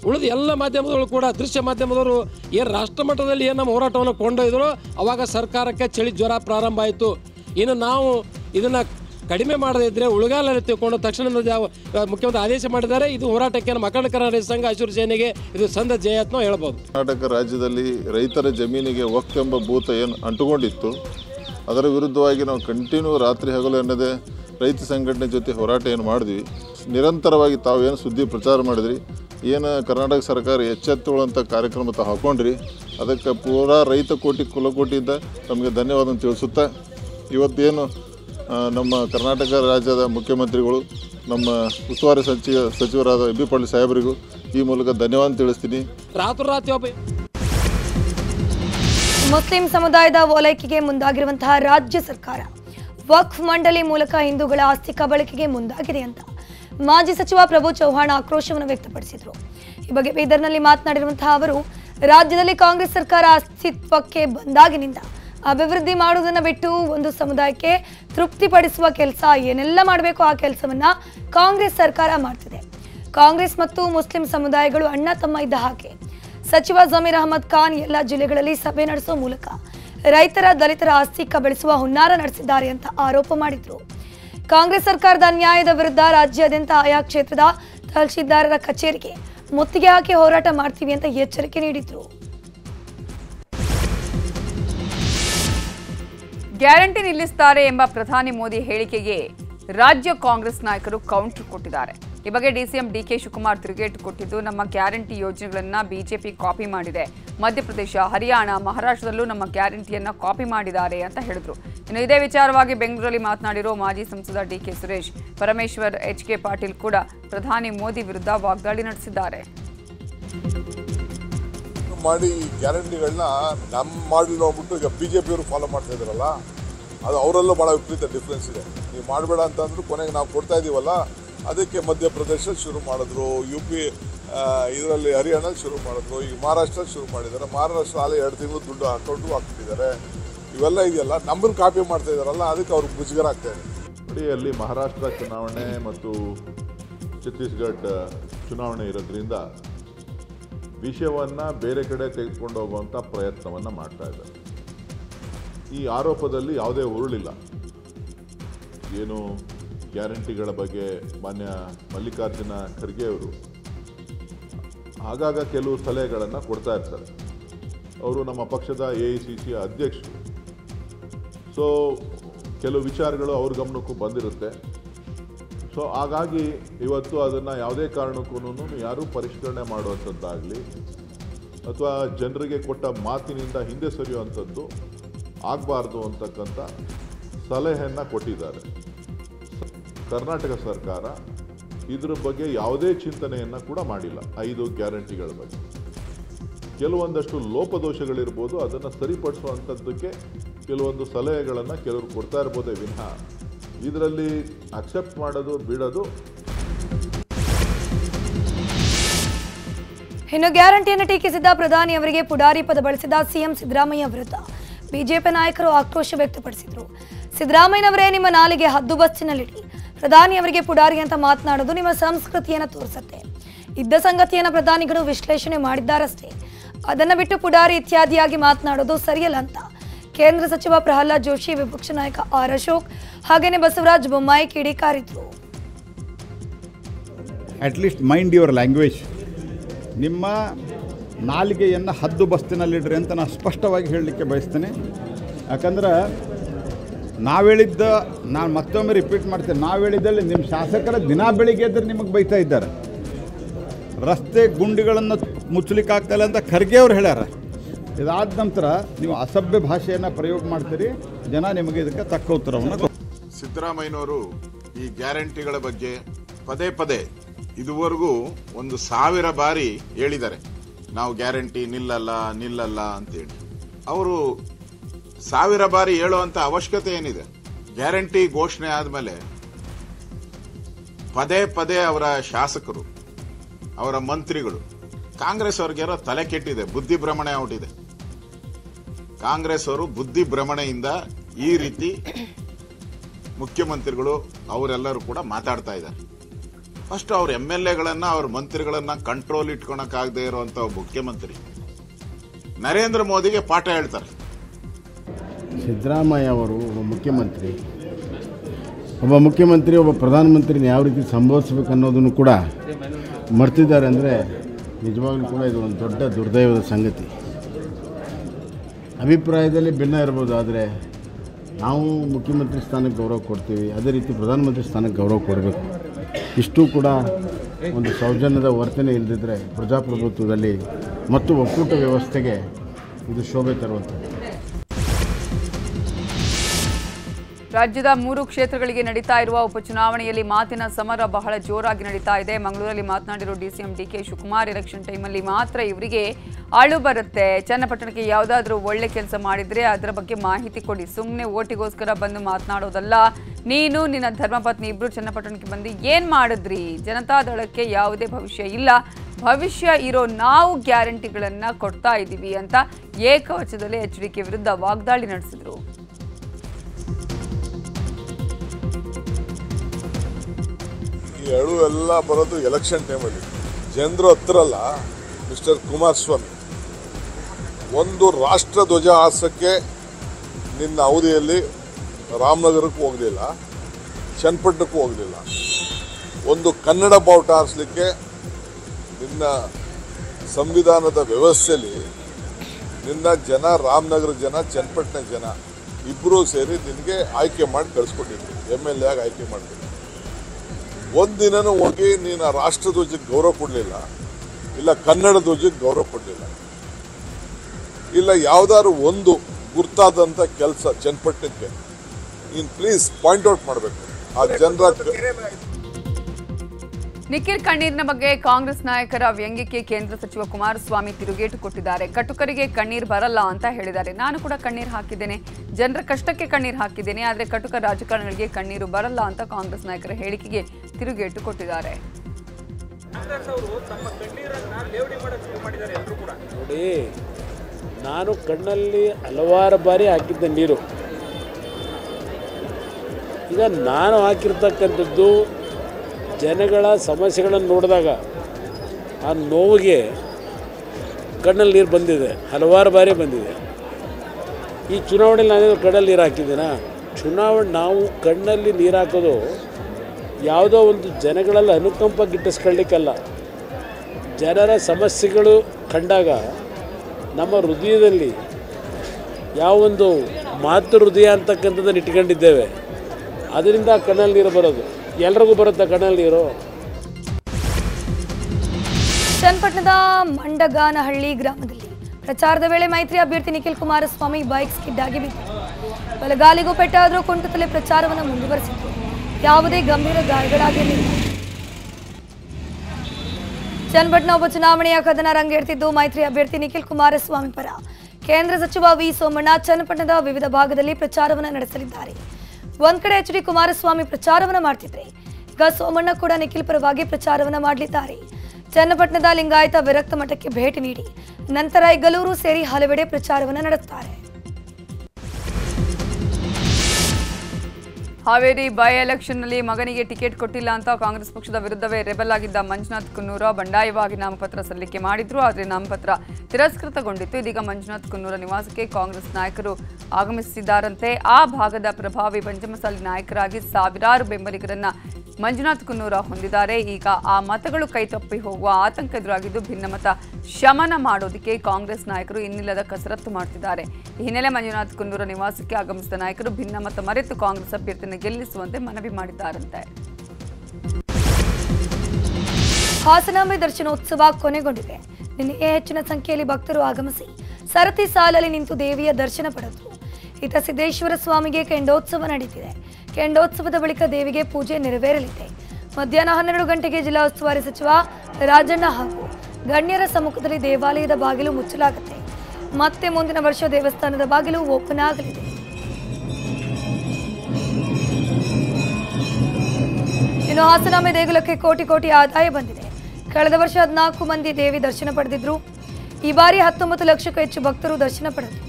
ಉಳಿದ ಎಲ್ಲ ಮಾಧ್ಯಮದವರು ಕೂಡ, ದೃಶ್ಯ ಮಾಧ್ಯಮದವರು ಏನು ರಾಷ್ಟ್ರ ಮಟ್ಟದಲ್ಲಿ ಏನು ನಮ್ಮ ಹೋರಾಟವನ್ನು ಕೊಂಡೊಯ್ದರು, ಅವಾಗ ಸರ್ಕಾರಕ್ಕೆ ಚಳಿ ಜ್ವರ ಪ್ರಾರಂಭ ಆಯಿತು. ಇನ್ನು ನಾವು ಇದನ್ನು ಕಡಿಮೆ ಮಾಡದೇ ಇದ್ರೆ ಉಳಗಾಲ ತಿಳ್ಕೊಂಡು ತಕ್ಷಣ ಯಾವ- ಮುಖ್ಯಮಂತ್ರಿ ಆದೇಶ ಮಾಡಿದ್ದಾರೆ, ಇದು ಹೋರಾಟಕ್ಕೆ ನಮ್ಮ ಅಖಂಡ ಸಂಘ ಹಸಿರು ಸೇನೆಗೆ ಇದು ಸಂದ ಜಯ ಅಂತ ಹೇಳ್ಬೋದು. ಕರ್ನಾಟಕ ರಾಜ್ಯದಲ್ಲಿ ರೈತರ ಜಮೀನಿಗೆ ಒಕ್ಕೆಂಬ ಭೂತ ಏನು ಅಂಟುಕೊಂಡಿತ್ತು, ಅದರ ವಿರುದ್ಧವಾಗಿ ನಾವು ಕಂಟಿನ್ಯೂ ರಾತ್ರಿ ಹಗಲು ಎನ್ನದೇ ರೈತ ಸಂಘಟನೆ ಜೊತೆ ಹೋರಾಟ ಏನು ಮಾಡಿದ್ವಿ. ನಿರಂತರವಾಗಿ ತಾವೇನು ಸುದ್ದಿ ಪ್ರಚಾರ ಮಾಡಿದ್ರಿ ಏನು ಕರ್ನಾಟಕ ಸರ್ಕಾರ ಎಚ್ಚೆತ್ತುಕೊಳ್ಳುವಂಥ ಕಾರ್ಯಕ್ರಮ ತ ಹಾಕೊಂಡ್ರಿ. ಅದಕ್ಕೆ ಪೂರಾ ರೈತ ಕೋಟಿ ಕುಲಕೋಟಿಯಿಂದ ತಮಗೆ ಧನ್ಯವಾದ ತಿಳಿಸುತ್ತೆ ಇವತ್ತೇನು ನಮ್ಮ ಕರ್ನಾಟಕ ರಾಜ್ಯದ ಮುಖ್ಯಮಂತ್ರಿಗಳು ನಮ್ಮ ಉಸ್ತುವಾರಿ ಸಚಿವ ಸಚಿವರಾದ ಎಂ ಬಿ ಪಾಟೀಲ್ ಸಾಹೇಬರಿಗೂ ಈ ಮೂಲಕ ಧನ್ಯವಾದ ತಿಳಿಸ್ತೀನಿ. ಮುಸ್ಲಿಂ ಸಮುದಾಯದ ಓಲೈಕೆಗೆ ಮುಂದಾಗಿರುವಂತಹ ರಾಜ್ಯ ಸರ್ಕಾರ ವಕ್ಫ್ ಮಂಡಳಿ ಮೂಲಕ ಹಿಂದೂಗಳ ಆಸ್ತಿ ಕಬಳಿಕೆಗೆ ಮುಂದಾಗಿದೆ ಅಂತ. ಮಾಜಿ ಸಚಿವ ಪ್ರಭು ಚೌಹಾಣ್ ಆಕ್ರೋಶವನ್ನು ವ್ಯಕ್ತಪಡಿಸಿದರು. ಈ ಬಗ್ಗೆ ಬೀದರ್ನಲ್ಲಿ ಮಾತನಾಡಿರುವಂತಹ ಅವರು, ರಾಜ್ಯದಲ್ಲಿ ಕಾಂಗ್ರೆಸ್ ಸರ್ಕಾರ ಅಸ್ತಿತ್ವಕ್ಕೆ ಬಂದಾಗಿನಿಂದ ಅಭಿವೃದ್ಧಿ ಮಾಡುವುದನ್ನು ಬಿಟ್ಟು ಒಂದು ಸಮುದಾಯಕ್ಕೆ ತೃಪ್ತಿಪಡಿಸುವ ಕೆಲಸ ಏನೆಲ್ಲ ಮಾಡಬೇಕು ಆ ಕೆಲಸವನ್ನ ಕಾಂಗ್ರೆಸ್ ಸರ್ಕಾರ ಮಾಡ್ತಿದೆ. ಕಾಂಗ್ರೆಸ್ ಮತ್ತು ಮುಸ್ಲಿಂ ಸಮುದಾಯಗಳು ಅಣ್ಣ ತಮ್ಮ ಇದ್ದ ಹಾಗೆ. ಸಚಿವ ಜಮೀರ್ ಅಹಮದ್ ಖಾನ್ ಎಲ್ಲ ಜಿಲ್ಲೆಗಳಲ್ಲಿ ಸಭೆ ನಡೆಸುವ ಮೂಲಕ ರೈತರ ದಲಿತರ ಆಸ್ತಿ ಕಬಳಿಸುವ ಹುನ್ನಾರ ನಡೆಸಿದ್ದಾರೆ ಅಂತ ಆರೋಪ ಮಾಡಿದ್ರು. ಕಾಂಗ್ರೆಸ್ ಸರ್ಕಾರದ ಅನ್ಯಾಯದ ವಿರುದ್ಧ ರಾಜ್ಯಾದ್ಯಂತ ಆಯಾ ಕ್ಷೇತ್ರದ ತಹಶೀಲ್ದಾರರ ಕಚೇರಿಗೆ ಮುತ್ತಿಗೆ ಹಾಕಿ ಹೋರಾಟ ಮಾಡ್ತೀವಿ ಅಂತ ಎಚ್ಚರಿಕೆ ನೀಡಿದ್ರು. ಗ್ಯಾರಂಟಿ ನಿಲ್ಲಿಸುತ್ತಾರೆ ಎಂಬ ಪ್ರಧಾನಿ ಮೋದಿ ಹೇಳಿಕೆಗೆ ರಾಜ್ಯ ಕಾಂಗ್ರೆಸ್ ನಾಯಕರು ಕೌಂಟರ್ ಕೊಟ್ಟಿದ್ದಾರೆ. ಈ ಬಗ್ಗೆ ಡಿಸಿಎಂ ಡಿಕೆ ಶಿವಕುಮಾರ್ ತಿರುಗೇಟು ಕೊಟ್ಟಿದ್ದು, ನಮ್ಮ ಗ್ಯಾರಂಟಿ ಯೋಜನೆಗಳನ್ನು ಬಿಜೆಪಿ ಕಾಪಿ ಮಾಡಿದೆ. ಮಧ್ಯಪ್ರದೇಶ, ಹರಿಯಾಣ, ಮಹಾರಾಷ್ಟ್ರದಲ್ಲೂ ನಮ್ಮ ಗ್ಯಾರಂಟಿಯನ್ನ ಕಾಪಿ ಮಾಡಿದ್ದಾರೆ ಅಂತ ಹೇಳಿದ್ರು. ಇನ್ನು ಇದೇ ವಿಚಾರವಾಗಿ ಬೆಂಗಳೂರಲ್ಲಿ ಮಾತನಾಡಿರೋ ಮಾಜಿ ಸಂಸದ ಡಿಕೆ ಸುರೇಶ್, ಪರಮೇಶ್ವರ್, ಎಚ್ ಕೆ ಪಾಟೀಲ್ ಕೂಡ ಪ್ರಧಾನಿ ಮೋದಿ ವಿರುದ್ಧ ವಾಗ್ದಾಳಿ ನಡೆಸಿದ್ದಾರೆ. ಮಾಡಿ ಗ್ಯಾರಂಟಿಗಳನ್ನ ನಮ್ಮ ಮಾಡಿ ನೋಡ್ಬಿಟ್ಟು ಫಾಲೋ ಮಾಡ್ತಾ ಅದು ಅವರಲ್ಲೂ ಭಾಳ ವಿಪರೀತ ಡಿಫ್ರೆನ್ಸ್ ಇದೆ. ನೀವು ಮಾಡಬೇಡ ಅಂತಂದ್ರು ಕೊನೆಗೆ ನಾವು ಕೊಡ್ತಾ ಇದ್ದೀವಲ್ಲ ಅದಕ್ಕೆ ಮಧ್ಯಪ್ರದೇಶ ಶುರು ಮಾಡಿದ್ರು. ಯು ಪಿ ಇದರಲ್ಲಿ ಹರಿಯಾಣ ಶುರು ಮಾಡಿದ್ರು. ಈಗ ಮಹಾರಾಷ್ಟ್ರ ಶುರು ಮಾಡಿದ್ದಾರೆ. ಮಹಾರಾಷ್ಟ್ರ ಅಲ್ಲಿ ಎರಡು ತಿಂಗಳು ದುಡ್ಡು ಅಕೌಂಟು ಹಾಕ್ತಿದ್ದಾರೆ ಇವೆಲ್ಲ ಇದೆಯಲ್ಲ ನಮ್ಮನ್ನು ಕಾಪಿ ಮಾಡ್ತಾ ಇದ್ದಾರಲ್ಲ, ಅದಕ್ಕೆ ಅವ್ರಿಗೆ ಮುಜುಗರ ಆಗ್ತಾ ಇದೆ ಮಹಾರಾಷ್ಟ್ರ ಚುನಾವಣೆ ಮತ್ತು ಛತ್ತೀಸ್ಗಢ ಚುನಾವಣೆ ಇರೋದ್ರಿಂದ ವಿಷಯವನ್ನು ಬೇರೆ ಕಡೆ ತೆಗೆದುಕೊಂಡು ಹೋಗುವಂಥ ಪ್ರಯತ್ನವನ್ನು ಮಾಡ್ತಾ ಇದ್ದಾರೆ. ಈ ಆರೋಪದಲ್ಲಿ ಯಾವುದೇ ಉರುಳಿಲ್ಲ. ಏನು ಗ್ಯಾರಂಟಿಗಳ ಬಗ್ಗೆ ಮಾನ್ಯ ಮಲ್ಲಿಕಾರ್ಜುನ ಖರ್ಗೆ ಅವರು ಆಗಾಗ ಕೆಲವು ಸಲಹೆಗಳನ್ನು ಕೊಡ್ತಾ ಇರ್ತಾರೆ. ಅವರು ನಮ್ಮ ಪಕ್ಷದ ಎ ಐ ಸಿ ಸಿ ಅಧ್ಯಕ್ಷರು. ಸೊ ಕೆಲವು ವಿಚಾರಗಳು ಅವ್ರ ಗಮನಕ್ಕೂ ಬಂದಿರುತ್ತೆ. ಸೊ ಹಾಗಾಗಿ ಇವತ್ತು ಅದನ್ನು ಯಾವುದೇ ಕಾರಣಕ್ಕೂ ಯಾರೂ ಪರಿಷ್ಕರಣೆ ಮಾಡುವಂಥದ್ದಾಗಲಿ, ಅಥವಾ ಜನರಿಗೆ ಕೊಟ್ಟ ಮಾತಿನಿಂದ ಹಿಂದೆ ಸರಿಯುವಂಥದ್ದು ಆಗಬಾರ್ದು ಅಂತಕ್ಕಂಥ ಸಲಹೆಯನ್ನು ಕೊಟ್ಟಿದ್ದಾರೆ. ಕರ್ನಾಟಕ ಸರ್ಕಾರ ಇದರ ಬಗ್ಗೆ ಯಾವುದೇ ಚಿಂತನೆಯನ್ನು ಕೂಡ ಮಾಡಿಲ್ಲ. ಐದು ಗ್ಯಾರಂಟಿಗಳ ಬಗ್ಗೆ. ಕೆಲವೊಂದಷ್ಟು ಲೋಪದೋಷಗಳಿರ್ಬೋದು, ಅದನ್ನು ಸರಿಪಡಿಸುವಂಥದ್ದಕ್ಕೆ ಕೆಲವೊಂದು ಸಲಹೆಗಳನ್ನು ಕೆಲವರು ಕೊಡ್ತಾ ಇರ್ಬೋದೇ ವಿನಃ ಇದರಲ್ಲಿ ಅಕ್ಸೆಪ್ಟ್ ಮಾಡೋದು, ಬಿಡೋದು. ಇನ್ನು ಗ್ಯಾರಂಟಿಯನ್ನು ಟೀಕಿಸಿದ್ದ ಪ್ರಧಾನಿ ಅವರಿಗೆ ಪುಡಾರಿ ಪದ ಬಳಸಿದ ಸಿಎಂ ಸಿದ್ದರಾಮಯ್ಯ ವಿರುದ್ಧ ಬಿಜೆಪಿ ನಾಯಕರು ಆಕ್ರೋಶ ವ್ಯಕ್ತಪಡಿಸಿದರು. ಸಿದ್ದರಾಮಯ್ಯನವರೇ ನಿಮ್ಮ ನಾಲಿಗೆ ಹದ್ದು ಬಸ್ಸಿನಲ್ಲಿಡಿ. ಪ್ರಧಾನಿ ಅವರಿಗೆ ಪುಡಾರಿ ಅಂತ ಮಾತನಾಡೋದು ನಿಮ್ಮ ಸಂಸ್ಕೃತಿಯನ್ನು ತೋರಿಸುತ್ತೆ. ಇದ್ದ ಸಂಗತಿಯನ್ನು ಪ್ರಧಾನಿಗಳು ವಿಶ್ಲೇಷಣೆ ಮಾಡಿದ್ದಾರಷ್ಟೇ. ಅದನ್ನು ಬಿಟ್ಟು ಪುಡಾರಿ ಇತ್ಯಾದಿಯಾಗಿ ಮಾತನಾಡೋದು ಸರಿಯಲ್ಲ ಅಂತ. ಕೇಂದ್ರ ಸಚಿವ ಪ್ರಹ್ಲಾದ್ ಜೋಶಿ, ವಿಪಕ್ಷ ನಾಯಕ ಆರ್ ಅಶೋಕ್, ಹಾಗೇನೆ Basavaraj Bommai ಕಿಡಿಕಾರಿದ್ರು. At least mind your language ನಿಮ್ಮ ನಾಲಿಗೆಯನ್ನು ಹದ್ದು ಬಸ್ತಿನಲ್ಲಿಡ್ರಿ ಅಂತ ನಾನು ಸ್ಪಷ್ಟವಾಗಿ ಹೇಳಲಿಕ್ಕೆ ಬಯಸ್ತೇನೆ. ಯಾಕಂದ್ರೆ ನಾವು ಹೇಳಿದ್ದ, ನಾನು ಮತ್ತೊಮ್ಮೆ ರಿಪೀಟ್ ಮಾಡ್ತೇನೆ, ನಾವು ಹೇಳಿದ್ದಲ್ಲಿ ನಿಮ್ಮ ಶಾಸಕರ ದಿನ ಬೆಳಿಗ್ಗೆ ಎದ್ರೆ ನಿಮಗೆ ಬೈತಾ ಇದ್ದಾರೆ. ರಸ್ತೆ ಗುಂಡಿಗಳನ್ನು ಮುಚ್ಚಲಿಕ್ಕೆ ಆಗ್ತಾಯಿಲ್ಲ ಅಂತ ಖರ್ಗೆ ಅವ್ರು ಹೇಳ್ಯಾರ. ಇದಾದ ನಂತರ ನೀವು ಅಸಭ್ಯ ಭಾಷೆಯನ್ನು ಪ್ರಯೋಗ ಮಾಡ್ತೀರಿ, ಜನ ನಿಮಗೆ ಇದಕ್ಕೆ ತಕ್ಕ ಉತ್ತರವನ್ನು. ಸಿದ್ದರಾಮಯ್ಯನವರು ಈ ಗ್ಯಾರಂಟಿಗಳ ಬಗ್ಗೆ ಪದೇ ಪದೇ ಇದುವರೆಗೂ ಒಂದು ಸಾವಿರ ಬಾರಿ ಹೇಳಿದ್ದಾರೆ. ನಾವು ಗ್ಯಾರಂಟಿ ನಿಲ್ಲಲ್ಲ ನಿಲ್ಲಲ್ಲ ಅಂತೇಳಿ. ಅವರು ಸಾವಿರ ಬಾರಿ ಹೇಳುವಂತ ಅವಶ್ಯಕತೆ ಏನಿದೆ? ಗ್ಯಾರಂಟಿ ಘೋಷಣೆ ಆದಮೇಲೆ ಪದೇ ಪದೇ ಅವರ ಶಾಸಕರು, ಅವರ ಮಂತ್ರಿಗಳು, ಕಾಂಗ್ರೆಸ್ ಅವ್ರಿಗೇನೋ ತಲೆ ಕೆಟ್ಟಿದೆ, ಬುದ್ಧಿ ಭ್ರಮಣೆ ಔಟಿದೆ ಕಾಂಗ್ರೆಸ್ ಅವರು ಬುದ್ಧಿ ಭ್ರಮಣೆಯಿಂದ ಈ ರೀತಿ ಮುಖ್ಯಮಂತ್ರಿಗಳು ಅವರೆಲ್ಲರೂ ಕೂಡ ಮಾತಾಡ್ತಾ ಇದ್ದಾರೆ. ಫಸ್ಟ್ ಅವ್ರ ಎಂ ಎಲ್ ಎಗಳನ್ನ, ಅವ್ರ ಮಂತ್ರಿಗಳನ್ನ ಕಂಟ್ರೋಲ್ ಇಟ್ಕೊಳಕ್ಕಾಗದೇ ಇರುವಂತ ಮುಖ್ಯಮಂತ್ರಿ ನರೇಂದ್ರ ಮೋದಿಗೆ ಪಾಠ ಹೇಳ್ತಾರೆ. ಸಿದ್ದರಾಮಯ್ಯ ಅವರು ಒಬ್ಬ ಮುಖ್ಯಮಂತ್ರಿ. ಒಬ್ಬ ಮುಖ್ಯಮಂತ್ರಿ, ಒಬ್ಬ ಪ್ರಧಾನಮಂತ್ರಿನ ಯಾವ ರೀತಿ ಸಂಬೋಧಿಸ್ಬೇಕು ಅನ್ನೋದನ್ನು ಕೂಡ ಮರ್ತಿದ್ದಾರೆ ಅಂದರೆ ನಿಜವಾಗ್ಲೂ ಕೂಡ ಇದು ಒಂದು ದೊಡ್ಡ ದುರ್ದೈವದ ಸಂಗತಿ. ಅಭಿಪ್ರಾಯದಲ್ಲಿ ಭಿನ್ನ ಇರ್ಬೋದು, ಆದರೆ ನಾವು ಮುಖ್ಯಮಂತ್ರಿ ಸ್ಥಾನಕ್ಕೆ ಗೌರವ ಕೊಡ್ತೀವಿ, ಅದೇ ರೀತಿ ಪ್ರಧಾನಮಂತ್ರಿ ಸ್ಥಾನಕ್ಕೆ ಗೌರವ ಕೊಡಬೇಕು. ಇಷ್ಟು ಕೂಡ ಒಂದು ಸೌಜನ್ಯದ ವರ್ತನೆ ಇಲ್ಲದಿದ್ದರೆ ಪ್ರಜಾಪ್ರಭುತ್ವದಲ್ಲಿ ಮತ್ತು ಒಕ್ಕೂಟ ವ್ಯವಸ್ಥೆಗೆ ಇದು ಶೋಭೆ ತರುವಂಥದ್ದು. ರಾಜ್ಯದ ಮೂರು ಕ್ಷೇತ್ರಗಳಿಗೆ ನಡೀತಾ ಇರುವ ಉಪಚುನಾವಣೆಯಲ್ಲಿ ಮಾತಿನ ಸಮರ ಬಹಳ ಜೋರಾಗಿ ನಡೀತಾ ಇದೆ. ಮಂಗಳೂರಲ್ಲಿ ಮಾತನಾಡಿರೋ ಡಿಸಿಎಂ ಡಿಕೆ ಶಿವಕುಮಾರ್, ಎಲೆಕ್ಷನ್ ಟೈಮಲ್ಲಿ ಮಾತ್ರ ಇವರಿಗೆ ಅಳು ಬರುತ್ತೆ. ಚನ್ನಪಟ್ಟಣಕ್ಕೆ ಯಾವುದಾದ್ರೂ ಒಳ್ಳೆ ಕೆಲಸ ಮಾಡಿದ್ರೆ ಅದರ ಬಗ್ಗೆ ಮಾಹಿತಿ ಕೊಡಿ. ಸುಮ್ಮನೆ ಓಟಿಗೋಸ್ಕರ ಬಂದು ಮಾತನಾಡೋದಲ್ಲ. ನೀನು, ನಿನ್ನ ಧರ್ಮಪತ್ನಿ ಇಬ್ರು ಚನ್ನಪಟ್ಟಣಕ್ಕೆ ಬಂದು ಏನು ಮಾಡಿದ್ರಿ? ಜನತಾದಳಕ್ಕೆ ಯಾವುದೇ ಭವಿಷ್ಯ ಇಲ್ಲ. ಭವಿಷ್ಯ ಇರೋ ನಾವು ಗ್ಯಾರಂಟಿಗಳನ್ನ ಕೊಡ್ತಾ ಇದ್ದೀವಿ ಅಂತ ಏಕವಚದಲ್ಲಿ ಎಚ್ ಡಿ ವಿರುದ್ಧ ವಾಗ್ದಾಳಿ ನಡೆಸಿದ್ರು. ಅಳು ಎಲ್ಲ ಬರೋದು ಎಲೆಕ್ಷನ್ ಟೈಮಲ್ಲಿ ಜನರು ಹತ್ರಲ್ಲ ಮಿಸ್ಟರ್ ಕುಮಾರಸ್ವಾಮಿ. ಒಂದು ರಾಷ್ಟ್ರ ಧ್ವಜ ಹಾಸಕ್ಕೆ ನಿನ್ನ ಅವಧಿಯಲ್ಲಿ ರಾಮನಗರಕ್ಕೂ ಹೋಗಲಿಲ್ಲ, ಚನ್ನಪಟ್ಟಣಕ್ಕೂ ಹೋಗಲಿಲ್ಲ. ಒಂದು ಕನ್ನಡ ಬಾವುಟ ಹಾರಿಸ್ಲಿಕ್ಕೆ ನಿನ್ನ ಸಂವಿಧಾನದ ವ್ಯವಸ್ಥೆಯಲ್ಲಿ ನಿನ್ನ ಜನ, ರಾಮನಗರ ಜನ, ಚನ್ನಪಟ್ಟಣ ಜನ ಇಬ್ಬರೂ ಸೇರಿ ನಿನಗೆ ಆಯ್ಕೆ ಮಾಡಿ ಕಳಿಸ್ಕೊಟ್ಟಿದ್ರು. ಎಂ ಎಲ್ ಎ ಆಗಿ ಆಯ್ಕೆ ಮಾಡಿದ್ರು. ಒಂದಿನನೂ ಹೋಗಿ ನೀನು ಆ ರಾಷ್ಟ್ರ ಧ್ವಜಕ್ಕೆ ಗೌರವ ಕೊಡಲಿಲ್ಲ. ಇಲ್ಲ ಕನ್ನಡ ಧ್ವಜಕ್ಕೆ ಗೌರವ ಕೊಡಲಿಲ್ಲ. ಇಲ್ಲ ಯಾವುದಾದ್ರು ಒಂದು ಗುರ್ತಾದಂಥ ಕೆಲಸ ಚನ್ನಪಟ್ಟಣಕ್ಕೆ ನೀನು ಪ್ಲೀಸ್ ಪಾಯಿಂಟ್ ಔಟ್ ಮಾಡಬೇಕು. ಆ ಜನರ ನಿಖಿಲ್ ಕಣ್ಣೀರಿನ ಬಗ್ಗೆ ಕಾಂಗ್ರೆಸ್ ನಾಯಕರ ವ್ಯಂಗ್ಯಕ್ಕೆ ಕೇಂದ್ರ ಸಚಿವ ಕುಮಾರಸ್ವಾಮಿ ತಿರುಗೇಟು ಕೊಟ್ಟಿದ್ದಾರೆ. ಕಟುಕರಿಗೆ ಕಣ್ಣೀರ್ ಬರಲ್ಲ ಅಂತ ಹೇಳಿದ್ದಾರೆ. ನಾನು ಕೂಡ ಕಣ್ಣೀರು ಹಾಕಿದ್ದೇನೆ. ಜನರ ಕಷ್ಟಕ್ಕೆ ಕಣ್ಣೀರು ಹಾಕಿದ್ದೇನೆ. ಆದರೆ ಕಟುಕ ರಾಜಕಾರಣಿಗಳಿಗೆ ಕಣ್ಣೀರು ಬರಲ್ಲ ಅಂತ ಕಾಂಗ್ರೆಸ್ ನಾಯಕರ ಹೇಳಿಕೆಗೆ ತಿರುಗೇಟು ಕೊಟ್ಟಿದ್ದಾರೆ. ನೋಡಿ ನಾನು ಕಣ್ಣಲ್ಲಿ ಹಲವಾರು ಬಾರಿ ಹಾಕಿದ್ದೆ ನೀರು. ಈಗ ನಾನು ಹಾಕಿರ್ತಕ್ಕಂಥದ್ದು ಜನಗಳ ಸಮಸ್ಯೆಗಳನ್ನು ನೋಡಿದಾಗ ಆ ನೋವಿಗೆ ಕಣ್ಣಲ್ಲಿ ನೀರು ಬಂದಿದೆ, ಹಲವಾರು ಬಾರಿ ಬಂದಿದೆ. ಈ ಚುನಾವಣೆಯಲ್ಲಿ ನಾನೇನು ಕಣ್ಣಲ್ಲಿ ನೀರು ಹಾಕಿದ್ದೀನಾ? ಚುನಾವಣೆ ನಾವು ಕಣ್ಣಲ್ಲಿ ನೀರು ಹಾಕೋದು ಯಾವುದೋ ಒಂದು ಜನಗಳಲ್ಲಿ ಅನುಕಂಪ ಗಿಟ್ಟಿಸ್ಕೊಳ್ಳಿಕ್ಕಲ್ಲ. ಜನರ ಸಮಸ್ಯೆಗಳು ಕಂಡಾಗ ನಮ್ಮ ಹೃದಯದಲ್ಲಿ ಯಾವೊಂದು ಮಾತೃ ಹೃದಯ ಅಂತಕ್ಕಂಥದ್ದನ್ನು ಇಟ್ಕೊಂಡಿದ್ದೇವೆ. ಅದರಿಂದ ಕಣ್ಣಲ್ಲಿ ನೀರು ಬರೋದು. ಎಲ್ರಿಗೂ ಬರುತ್ತೆ ಕಣ್ಣಲ್ಲಿ ನೀರು. ಚನ್ನಪಟ್ಟಣದ ಮಂಡಗಾನಹಳ್ಳಿ ಗ್ರಾಮದಲ್ಲಿ ಪ್ರಚಾರದ ವೇಳೆ ಮೈತ್ರಿ ಅಭ್ಯರ್ಥಿ ನಿಖಿಲ್ ಕುಮಾರಸ್ವಾಮಿ ಬೈಕ್ ಸ್ಕಿಡ್ ಆಗಿ ಬಿದ್ದರು ಬಲಗಾಲಿಗೂ ಪೆಟ್ಟಾದರೂ ಕುಂಟುತ್ತಲೇ ಪ್ರಚಾರವನ್ನು ಮುಂದುವರೆಸಿತ್ತು. ಯಾವುದೇ ಗಂಭೀರ ಗಾಯಗಳಾಗಿರಲಿಲ್ಲ ಚನ್ನಪಟ್ಟಣ ಉಪಚುನಾವಣೆಯ ಕದನ ರಂಗೇರ್ತಿದ್ದು ಮೈತ್ರಿ ಅಭ್ಯರ್ಥಿ ನಿಖಿಲ್ ಕುಮಾರಸ್ವಾಮಿ ಪರ. ಕೇಂದ್ರ ಸಚಿವ ವಿ ಸೋಮಣ್ಣ ಚನ್ನಪಟ್ಟಣದ ವಿವಿಧ ಭಾಗದಲ್ಲಿ ಪ್ರಚಾರವನ್ನು ನಡೆಸಲಿದ್ದಾರೆ. ಒಂದ್ ಕಡೆ ಎಚ್ ಡಿ ಕುಮಾರಸ್ವಾಮಿ ಪ್ರಚಾರವನ್ನ ಮಾಡ್ತಿದ್ರೆ, ಈಗ ಸೋಮಣ್ಣ ಕೂಡ ನಿಖಿಲ್ ಪರವಾಗಿ ಪ್ರಚಾರವನ್ನ ಮಾಡಲಿದ್ದಾರೆ. ಚನ್ನಪಟ್ಟಣದ ಲಿಂಗಾಯತ ವಿರಕ್ತ ಮಠಕ್ಕೆ ಭೇಟಿ ನೀಡಿ, ನಂತರ ಈಗಲೂರು ಸೇರಿ ಹಲವೆಡೆ ಪ್ರಚಾರವನ್ನ ನಡೆಸುತ್ತಾರೆ ಹಾವೇರಿ ಬೈ ಎಲೆಕ್ಷನ್ನಲ್ಲಿ ಮಗನಿಗೆ ಟಿಕೆಟ್ ಕೊಟ್ಟಿಲ್ಲ ಅಂತ ಕಾಂಗ್ರೆಸ್ ಪಕ್ಷದ ವಿರುದ್ಧವೇ ರೆಬಲ್ ಆಗಿದ್ದ ಮಂಜುನಾಥ್ ಕುನ್ನೂರ ಬಂಡಾಯವಾಗಿ ನಾಮಪತ್ರ ಸಲ್ಲಿಕೆ ಮಾಡಿದ್ರು, ಆದರೆ ನಾಮಪತ್ರ ತಿರಸ್ಕೃತಗೊಂಡಿತ್ತು. ಇದೀಗ ಮಂಜುನಾಥ್ ಕುನ್ನೂರ ನಿವಾಸಕ್ಕೆ ಕಾಂಗ್ರೆಸ್ ನಾಯಕರು ಆಗಮಿಸಿದ್ದಾರಂತೆ. ಆ ಭಾಗದ ಪ್ರಭಾವಿ ಪಂಚಮಸಾಲಿ ನಾಯಕರಾಗಿ ಸಾವಿರಾರು ಬೆಂಬಲಿಗರನ್ನ ಮಂಜುನಾಥ್ ಕುನ್ನೂರ ಹೊಂದಿದ್ದಾರೆ. ಈಗ ಆ ಮತಗಳು ಕೈತಪ್ಪಿ ಹೋಗುವ ಆತಂಕ ಎದುರಾಗಿದ್ದು ಭಿನ್ನಮತ ಶಮನ ಮಾಡೋದಕ್ಕೆ ಕಾಂಗ್ರೆಸ್ ನಾಯಕರು ಇನ್ನಿಲ್ಲದ ಕಸರತ್ತು ಮಾಡ್ತಿದ್ದಾರೆ. ಈ ಹಿನ್ನೆಲೆ ಮಂಜುನಾಥ್ ಕುನ್ನೂರ ನಿವಾಸಕ್ಕೆ ಆಗಮಿಸಿದ ನಾಯಕರು ಭಿನ್ನಮತ ಮರೆತು ಕಾಂಗ್ರೆಸ್ ಅಭ್ಯರ್ಥಿಯನ್ನು ಗೆಲ್ಲಿಸುವಂತೆ ಮನವಿ ಮಾಡಿದ್ದಾರಂತೆ. ಹಾಸನಾಂಬೆ ದರ್ಶನೋತ್ಸವ ಕೊನೆಗೊಂಡಿದೆ. ನಿನ್ನೆ ಹೆಚ್ಚಿನ ಸಂಖ್ಯೆಯಲ್ಲಿ ಭಕ್ತರು ಆಗಮಿಸಿ ಸರತಿ ಸಾಲಲ್ಲಿ ನಿಂತು ದೇವಿಯ ದರ್ಶನ ಪಡೆದರು. ಇತ ಸಿದ್ದೇಶ್ವರ ಸ್ವಾಮಿಗೆ ಕೆಂಡೋತ್ಸವ ನಡೀತಿದೆ. ಕೆಂಡೋತ್ಸವದ ಬಳಿಕ ದೇವಿಗೆ ಪೂಜೆ ನೆರವೇರಲಿದೆ. ಮಧ್ಯಾಹ್ನ ಹನ್ನೆರಡು ಗಂಟೆಗೆ ಜಿಲ್ಲಾ ಉಸ್ತುವಾರಿ ಸಚಿವ ರಾಜಣ್ಣ ಹಾಗೂ ಗಣ್ಯರ ಸಮ್ಮುಖದಲ್ಲಿ ದೇವಾಲಯದ ಬಾಗಿಲು ಮುಚ್ಚಲಾಗುತ್ತೆ. ಮತ್ತೆ ಮುಂದಿನ ವರ್ಷ ದೇವಸ್ಥಾನದ ಬಾಗಿಲು ಓಪನ್ ಆಗಲಿದೆ. ಇನ್ನು ಹಾಸನಾಮೆ ದೇಗುಲಕ್ಕೆ ಕೋಟಿ ಕೋಟಿ ಆದಾಯ ಬಂದಿದೆ. ಕಳೆದ ವರ್ಷ ಹದಿನಾಲ್ಕು ಮಂದಿ ದೇವಿ ದರ್ಶನ ಪಡೆದಿದ್ರು. ಈ ಬಾರಿ ಹತ್ತೊಂಬತ್ತು ಲಕ್ಷಕ್ಕೂ ಹೆಚ್ಚು ಭಕ್ತರು ದರ್ಶನ ಪಡೆದರು.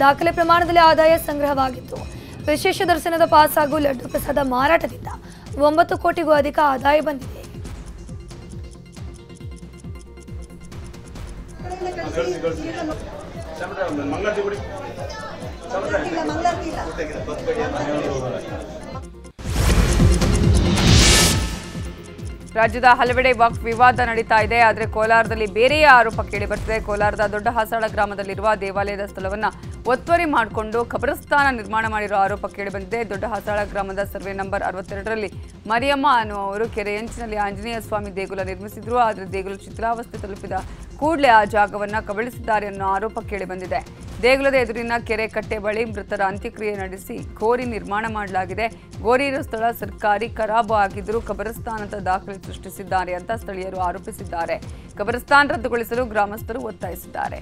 ದಾಖಲೆ ಪ್ರಮಾಣದಲ್ಲಿ ಆದಾಯ ಸಂಗ್ರಹವಾಗಿತ್ತು. ವಿಶೇಷ ದರ್ಶನದ ಪಾಸ್ ಹಾಗೂ ಲಡ್ಡು ಪ್ರಸಾದ ಮಾರಾಟದಿಂದ ಒಂಬತ್ತು ಕೋಟಿಗೂ ಅಧಿಕ ಆದಾಯ ಬಂದಿದೆ. ರಾಜ್ಯದ ಹಲವೆಡೆ ವಾಕ್ ವಿವಾದ ನಡೀತಾ ಇದೆ, ಆದರೆ ಕೋಲಾರದಲ್ಲಿ ಬೇರೆಯೇ ಆರೋಪ ಕೇಳಿಬರ್ತಿದೆ. ಕೋಲಾರದ ದೊಡ್ಡ ಹಾಸಾಳ ಗ್ರಾಮದಲ್ಲಿರುವ ದೇವಾಲಯದ ಸ್ಥಳವನ್ನು ಒತ್ತುವರಿ ಮಾಡಿಕೊಂಡು ಖಬರಸ್ಥಾನ ನಿರ್ಮಾಣ ಮಾಡಿರುವ ಆರೋಪ ಕೇಳಿಬಂದಿದೆ. ದೊಡ್ಡ ಹಾಸಾಳ ಗ್ರಾಮದ ಸರ್ವೆ ನಂಬರ್ ಅರವತ್ತೆರಡರಲ್ಲಿ ಮರಿಯಮ್ಮ ಅನ್ನುವರು ಕೆರೆಯಂಚಿನಲ್ಲಿ ಆಂಜನೇಯ ಸ್ವಾಮಿ ದೇಗುಲ ನಿರ್ಮಿಸಿದ್ರು. ಆದರೆ ದೇಗುಲ ಚಿತ್ರಾವಸ್ಥೆ ತಲುಪಿದ ಕೂಡಲೇ ಆ ಜಾಗವನ್ನು ಕಬಳಿಸಿದ್ದಾರೆ ಅನ್ನೋ ಆರೋಪ ಕೇಳಿಬಂದಿದೆ. ದೇಗುಲದ ಎದುರಿನ ಕೆರೆ ಕಟ್ಟೆ ಬಳಿ ಮೃತರ ಅಂತ್ಯಕ್ರಿಯೆ ನಡೆಸಿ ಗೋರಿ ನಿರ್ಮಾಣ ಮಾಡಲಾಗಿದೆ. ಗೋರಿ ಇರೋ ಸ್ಥಳ ಸರ್ಕಾರಿ ಖರಾಬು ಆಗಿದ್ದರೂ ಕಬರಸ್ಥಾನದ ದಾಖಲೆ ಸೃಷ್ಟಿಸಿದ್ದಾರೆ ಅಂತ ಸ್ಥಳೀಯರು ಆರೋಪಿಸಿದ್ದಾರೆ. ಕಬರಸ್ಥಾನ್ ರದ್ದುಗೊಳಿಸಲು ಗ್ರಾಮಸ್ಥರು ಒತ್ತಾಯಿಸಿದ್ದಾರೆ.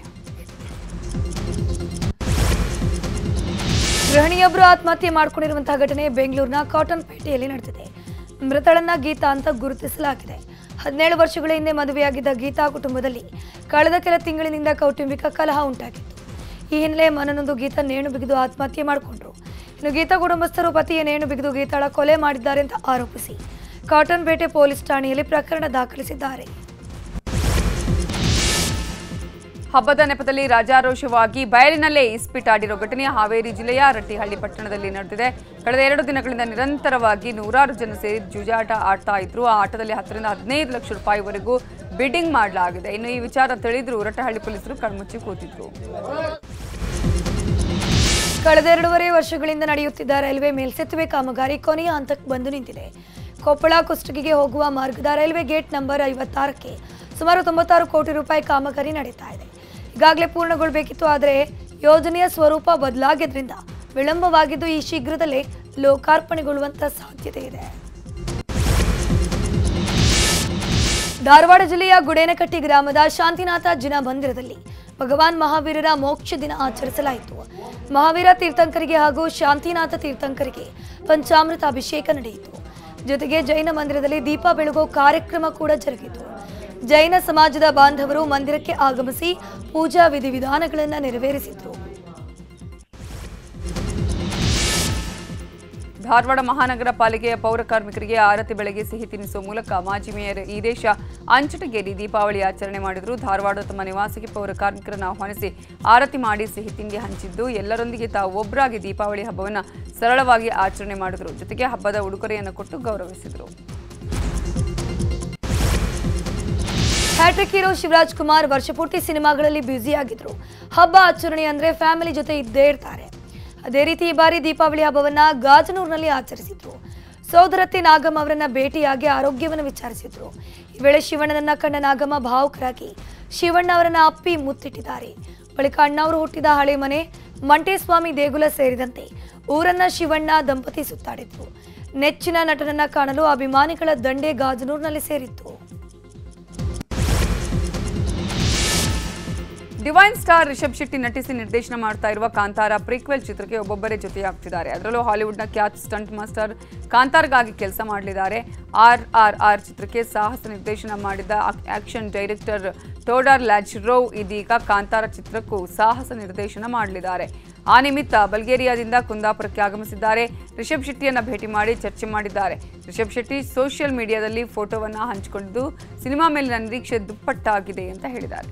ಗೃಹಿಣಿಯೊಬ್ಬರು ಆತ್ಮಹತ್ಯೆ ಮಾಡಿಕೊಂಡಿರುವಂತಹ ಘಟನೆ ಬೆಂಗಳೂರಿನ ಕಾಟನ್ ಪೇಟೆಯಲ್ಲಿ ನಡೆದಿದೆ. ಮೃತಳನ್ನ ಗೀತಾ ಅಂತ ಗುರುತಿಸಲಾಗಿದೆ. ಹದಿನೇಳು ವರ್ಷಗಳ ಹಿಂದೆ ಮದುವೆಯಾಗಿದ್ದ ಗೀತಾ ಕುಟುಂಬದಲ್ಲಿ ಕಳೆದ ಕೆಲ ತಿಂಗಳಿನಿಂದ ಕೌಟುಂಬಿಕ ಕಲಹ ಉಂಟಾಗಿತ್ತು. ಈ ಹಿನ್ನೆಲೆ ಮನನೊಂದು ಗೀತಾ ನೇಣು ಬಿಗಿದು ಆತ್ಮಹತ್ಯೆ ಮಾಡಿಕೊಂಡ್ರು. ಇನ್ನು ಗೀತಾ ಕುಟುಂಬಸ್ಥರು ಪತಿಯ ನೇಣು ಬಿಗಿದು ಗೀತಾಳ ಕೊಲೆ ಮಾಡಿದ್ದಾರೆ ಅಂತ ಆರೋಪಿಸಿ. ಕಾಟನ್ಪೇಟೆ ಪೊಲೀಸ್ ಠಾಣೆಯಲ್ಲಿ ಪ್ರಕರಣ ದಾಖಲಿಸಿದ್ದಾರೆ. ಹಬ್ಬದ ನೆಪದಲ್ಲಿ ರಾಜಾರೋಷವಾಗಿ ಬಯಲಿನಲ್ಲೇ ಇಸ್ಪಿಟಾಡಿರೋ ಘಟನೆ ಹಾವೇರಿ ಜಿಲ್ಲೆಯ ರಟ್ಟಿಹಳ್ಳಿ ಪಟ್ಟಣದಲ್ಲಿ ನಡೆದಿದೆ. ಕಳೆದ ಎರಡು ದಿನಗಳಿಂದ ನಿರಂತರವಾಗಿ ನೂರಾರು ಜನ ಸೇರಿ ಜೂಜಾಟ ಆಡ್ತಾ ಇದ್ರು. ಆ ಆಟದಲ್ಲಿ ಹತ್ತರಿಂದ ಹದಿನೈದು ಲಕ್ಷ ರೂಪಾಯಿವರೆಗೂ ಬಿಡ್ಡಿಂಗ್ ಮಾಡಲಾಗಿದೆ. ಇನ್ನು ಈ ವಿಚಾರ ತಿಳಿದ್ರು ರಟ್ಟಹಳ್ಳಿ ಪೊಲೀಸರು, ಕಣ್ಮುಚ್ಚಿ ಕೂತಿದ್ರು. ಕಳೆದ ಎರಡೂವರೆ ವರ್ಷಗಳಿಂದ ನಡೆಯುತ್ತಿದ್ದ ರೈಲ್ವೆ ಮೇಲ್ಸೇತುವೆ ಕಾಮಗಾರಿ ಕೊನೆಯ ಹಂತಕ್ಕೆ ಬಂದು ನಿಂತಿದೆ. ಕೊಪ್ಪಳ ಕುಷ್ಟಗಿಗೆ ಹೋಗುವ ಮಾರ್ಗದ ರೈಲ್ವೆ ಗೇಟ್ ನಂಬರ್ ಐವತ್ತಾರಕ್ಕೆ ಸುಮಾರು ತೊಂಬತ್ತಾರು ಕೋಟಿ ರೂಪಾಯಿ ಕಾಮಗಾರಿ ನಡೀತಾ ಇದೆ. ಈಗಾಗಲೇ ಪೂರ್ಣಗೊಳ್ಳಬೇಕಿತ್ತು, ಆದರೆ ಯೋಜನೆಯ ಸ್ವರೂಪ ಬದಲಾಗಿದ್ದರಿಂದ ವಿಳಂಬವಾಗಿದ್ದು ಈ ಶೀಘ್ರದಲ್ಲೇ ಲೋಕಾರ್ಪಣೆಗೊಳ್ಳುವಂತ ಸಾಧ್ಯತೆ ಇದೆ. ಧಾರವಾಡ ಜಿಲ್ಲೆಯ ಗುಡೇನಕಟ್ಟಿ ಗ್ರಾಮದ ಶಾಂತಿನಾಥ ಜಿನ ಮಂದಿರದಲ್ಲಿ ಭಗವಾನ್ ಮಹಾವೀರರ ಮೋಕ್ಷ ದಿನ ಆಚರಿಸಲಾಯಿತು. ಮಹಾವೀರ ತೀರ್ಥಂಕರಿಗೆ ಹಾಗೂ ಶಾಂತಿನಾಥ ತೀರ್ಥಂಕರಿಗೆ ಪಂಚಾಮೃತ ಅಭಿಷೇಕ ನಡೆಯಿತು. ಜೊತೆಗೆ ಜೈನ ಮಂದಿರದಲ್ಲಿ ದೀಪ ಬೆಳಗೋ ಕಾರ್ಯಕ್ರಮ ಕೂಡ ಜರುಗಿತು. ಜೈನ ಸಮಾಜದ ಬಾಂಧವರು ಮಂದಿರಕ್ಕೆ ಆಗಮಿಸಿ ಪೂಜಾ ವಿಧಿವಿಧಾನಗಳನ್ನು ನೆರವೇರಿಸಿದರು. ಧಾರವಾಡ ಮಹಾನಗರ ಪಾಲಿಕೆಯ ಪೌರ ಕಾರ್ಮಿಕರಿಗೆ ಆರತಿ ಬೆಳಗ್ಗೆ ಸಿಹಿ ತಿನ್ನಿಸುವ ಮೂಲಕ ಮಾಜಿ ಮೇಯರ್ ಈರೇಶ ಅಂಚಟಗೇರಿ ದೀಪಾವಳಿ ಆಚರಣೆ ಮಾಡಿದರು. ಧಾರವಾಡ ತಮ್ಮ ನಿವಾಸಕ್ಕೆ ಪೌರ ಕಾರ್ಮಿಕರನ್ನು ಆಹ್ವಾನಿಸಿ ಆರತಿ ಮಾಡಿ ಸಿಹಿ ತಿಂಡಿ ಹಂಚಿದ್ದು. ಎಲ್ಲರೊಂದಿಗೆ ತಾವು ಒಬ್ಬರಾಗಿ ದೀಪಾವಳಿ ಹಬ್ಬವನ್ನು ಸರಳವಾಗಿ ಆಚರಣೆ ಮಾಡಿದರು. ಜೊತೆಗೆ ಹಬ್ಬದ ಉಡುಗೊರೆಯನ್ನು ಕೊಟ್ಟು ಗೌರವಿಸಿದರು. ಹ್ಯಾಟ್ರಿಕ್ ಹೀರೋ ಶಿವರಾಜ್ ಕುಮಾರ್ ವರ್ಷಪೂರ್ತಿ ಸಿನಿಮಾಗಳಲ್ಲಿ ಬ್ಯುಸಿ ಆಗಿದ್ರು ಹಬ್ಬ ಆಚರಣೆ ಅಂದ್ರೆ ಫ್ಯಾಮಿಲಿ ಜೊತೆ ಇದ್ದೇ ಇರ್ತಾರೆ. ಅದೇ ರೀತಿ ಈ ಬಾರಿ ದೀಪಾವಳಿ ಹಬ್ಬವನ್ನ ಗಾಜನೂರಿನಲ್ಲಿ ಆಚರಿಸಿದ್ರು. ಸೋದರತ್ತಿ ನಾಗಮ್ಮ ಅವರನ್ನ ಭೇಟಿಯಾಗಿ ಆರೋಗ್ಯವನ್ನು ವಿಚಾರಿಸಿದ್ರು. ಈ ವೇಳೆ ಶಿವಣ್ಣನನ್ನ ಕಂಡ ನಾಗಮ್ಮ ಭಾವುಕರಾಗಿ ಶಿವಣ್ಣ ಅವರನ್ನ ಅಪ್ಪಿ ಮುತ್ತಿಟ್ಟಿದ್ದಾರೆ. ಬಳಿಕ ಅಣ್ಣವರು ಹುಟ್ಟಿದ ಹಳೆ ಮನೆ ಮಂಟೇಸ್ವಾಮಿ ದೇಗುಲ ಸೇರಿದಂತೆ ಊರನ್ನ ಶಿವಣ್ಣ ದಂಪತಿ ಸುತ್ತಾಡಿದ್ರು. ನೆಚ್ಚಿನ ನಟನನ್ನ ಕಾಣಲು ಅಭಿಮಾನಿಗಳ ದಂಡೆ ಗಾಜನೂರಿನಲ್ಲಿ ಸೇರಿತ್ತು. ಡಿವೈನ್ ಸ್ಟಾರ್ ರಿಷಬ್ ಶೆಟ್ಟಿ ನಟಿಸಿ ನಿರ್ದೇಶನ ಮಾಡ್ತಾ ಇರುವ ಕಾಂತಾರ, ಪ್ರೀಕ್ವೆಲ್ ಚಿತ್ರಕ್ಕೆ ಒಬ್ಬೊಬ್ಬರೇ ಜೊತೆಯಾಗ್ತಿದ್ದಾರೆ. ಅದರಲ್ಲೂ ಹಾಲಿವುಡ್ನ ಖ್ಯಾತ್ ಸ್ಟಂಟ್ ಮಾಸ್ಟರ್ ಕಾಂತಾರ್ಗಾಗಿ ಕೆಲಸ ಮಾಡಲಿದ್ದಾರೆ. ಆರ್ ಆರ್ ಆರ್ ಚಿತ್ರಕ್ಕೆ ಸಾಹಸ ನಿರ್ದೇಶನ ಮಾಡಿದ ಆಕ್ಷನ್ ಡೈರೆಕ್ಟರ್ ಟೋಡರ್ ಲ್ಯಾಜ್ರೋವ್ ಇದೀಗ ಕಾಂತಾರ ಚಿತ್ರಕ್ಕೂ ಸಾಹಸ ನಿರ್ದೇಶನ ಮಾಡಲಿದ್ದಾರೆ. ಆ ನಿಮಿತ್ತ ಬಲ್ಗೇರಿಯಾದಿಂದ ಕುಂದಾಪುರಕ್ಕೆ ಆಗಮಿಸಿದ್ದಾರೆ. ರಿಷಬ್ ಶೆಟ್ಟಿಯನ್ನು ಭೇಟಿ ಮಾಡಿ ಚರ್ಚೆ ಮಾಡಿದ್ದಾರೆ. ರಿಷಬ್ ಶೆಟ್ಟಿ ಸೋಷಿಯಲ್ ಮೀಡಿಯಾದಲ್ಲಿ ಫೋಟೋವನ್ನು ಹಂಚಿಕೊಂಡಿದ್ದು, ಸಿನಿಮಾ ಮೇಲಿನ ನಿರೀಕ್ಷೆ ದುಪ್ಪಟ್ಟಾಗಿದೆ ಅಂತ ಹೇಳಿದ್ದಾರೆ.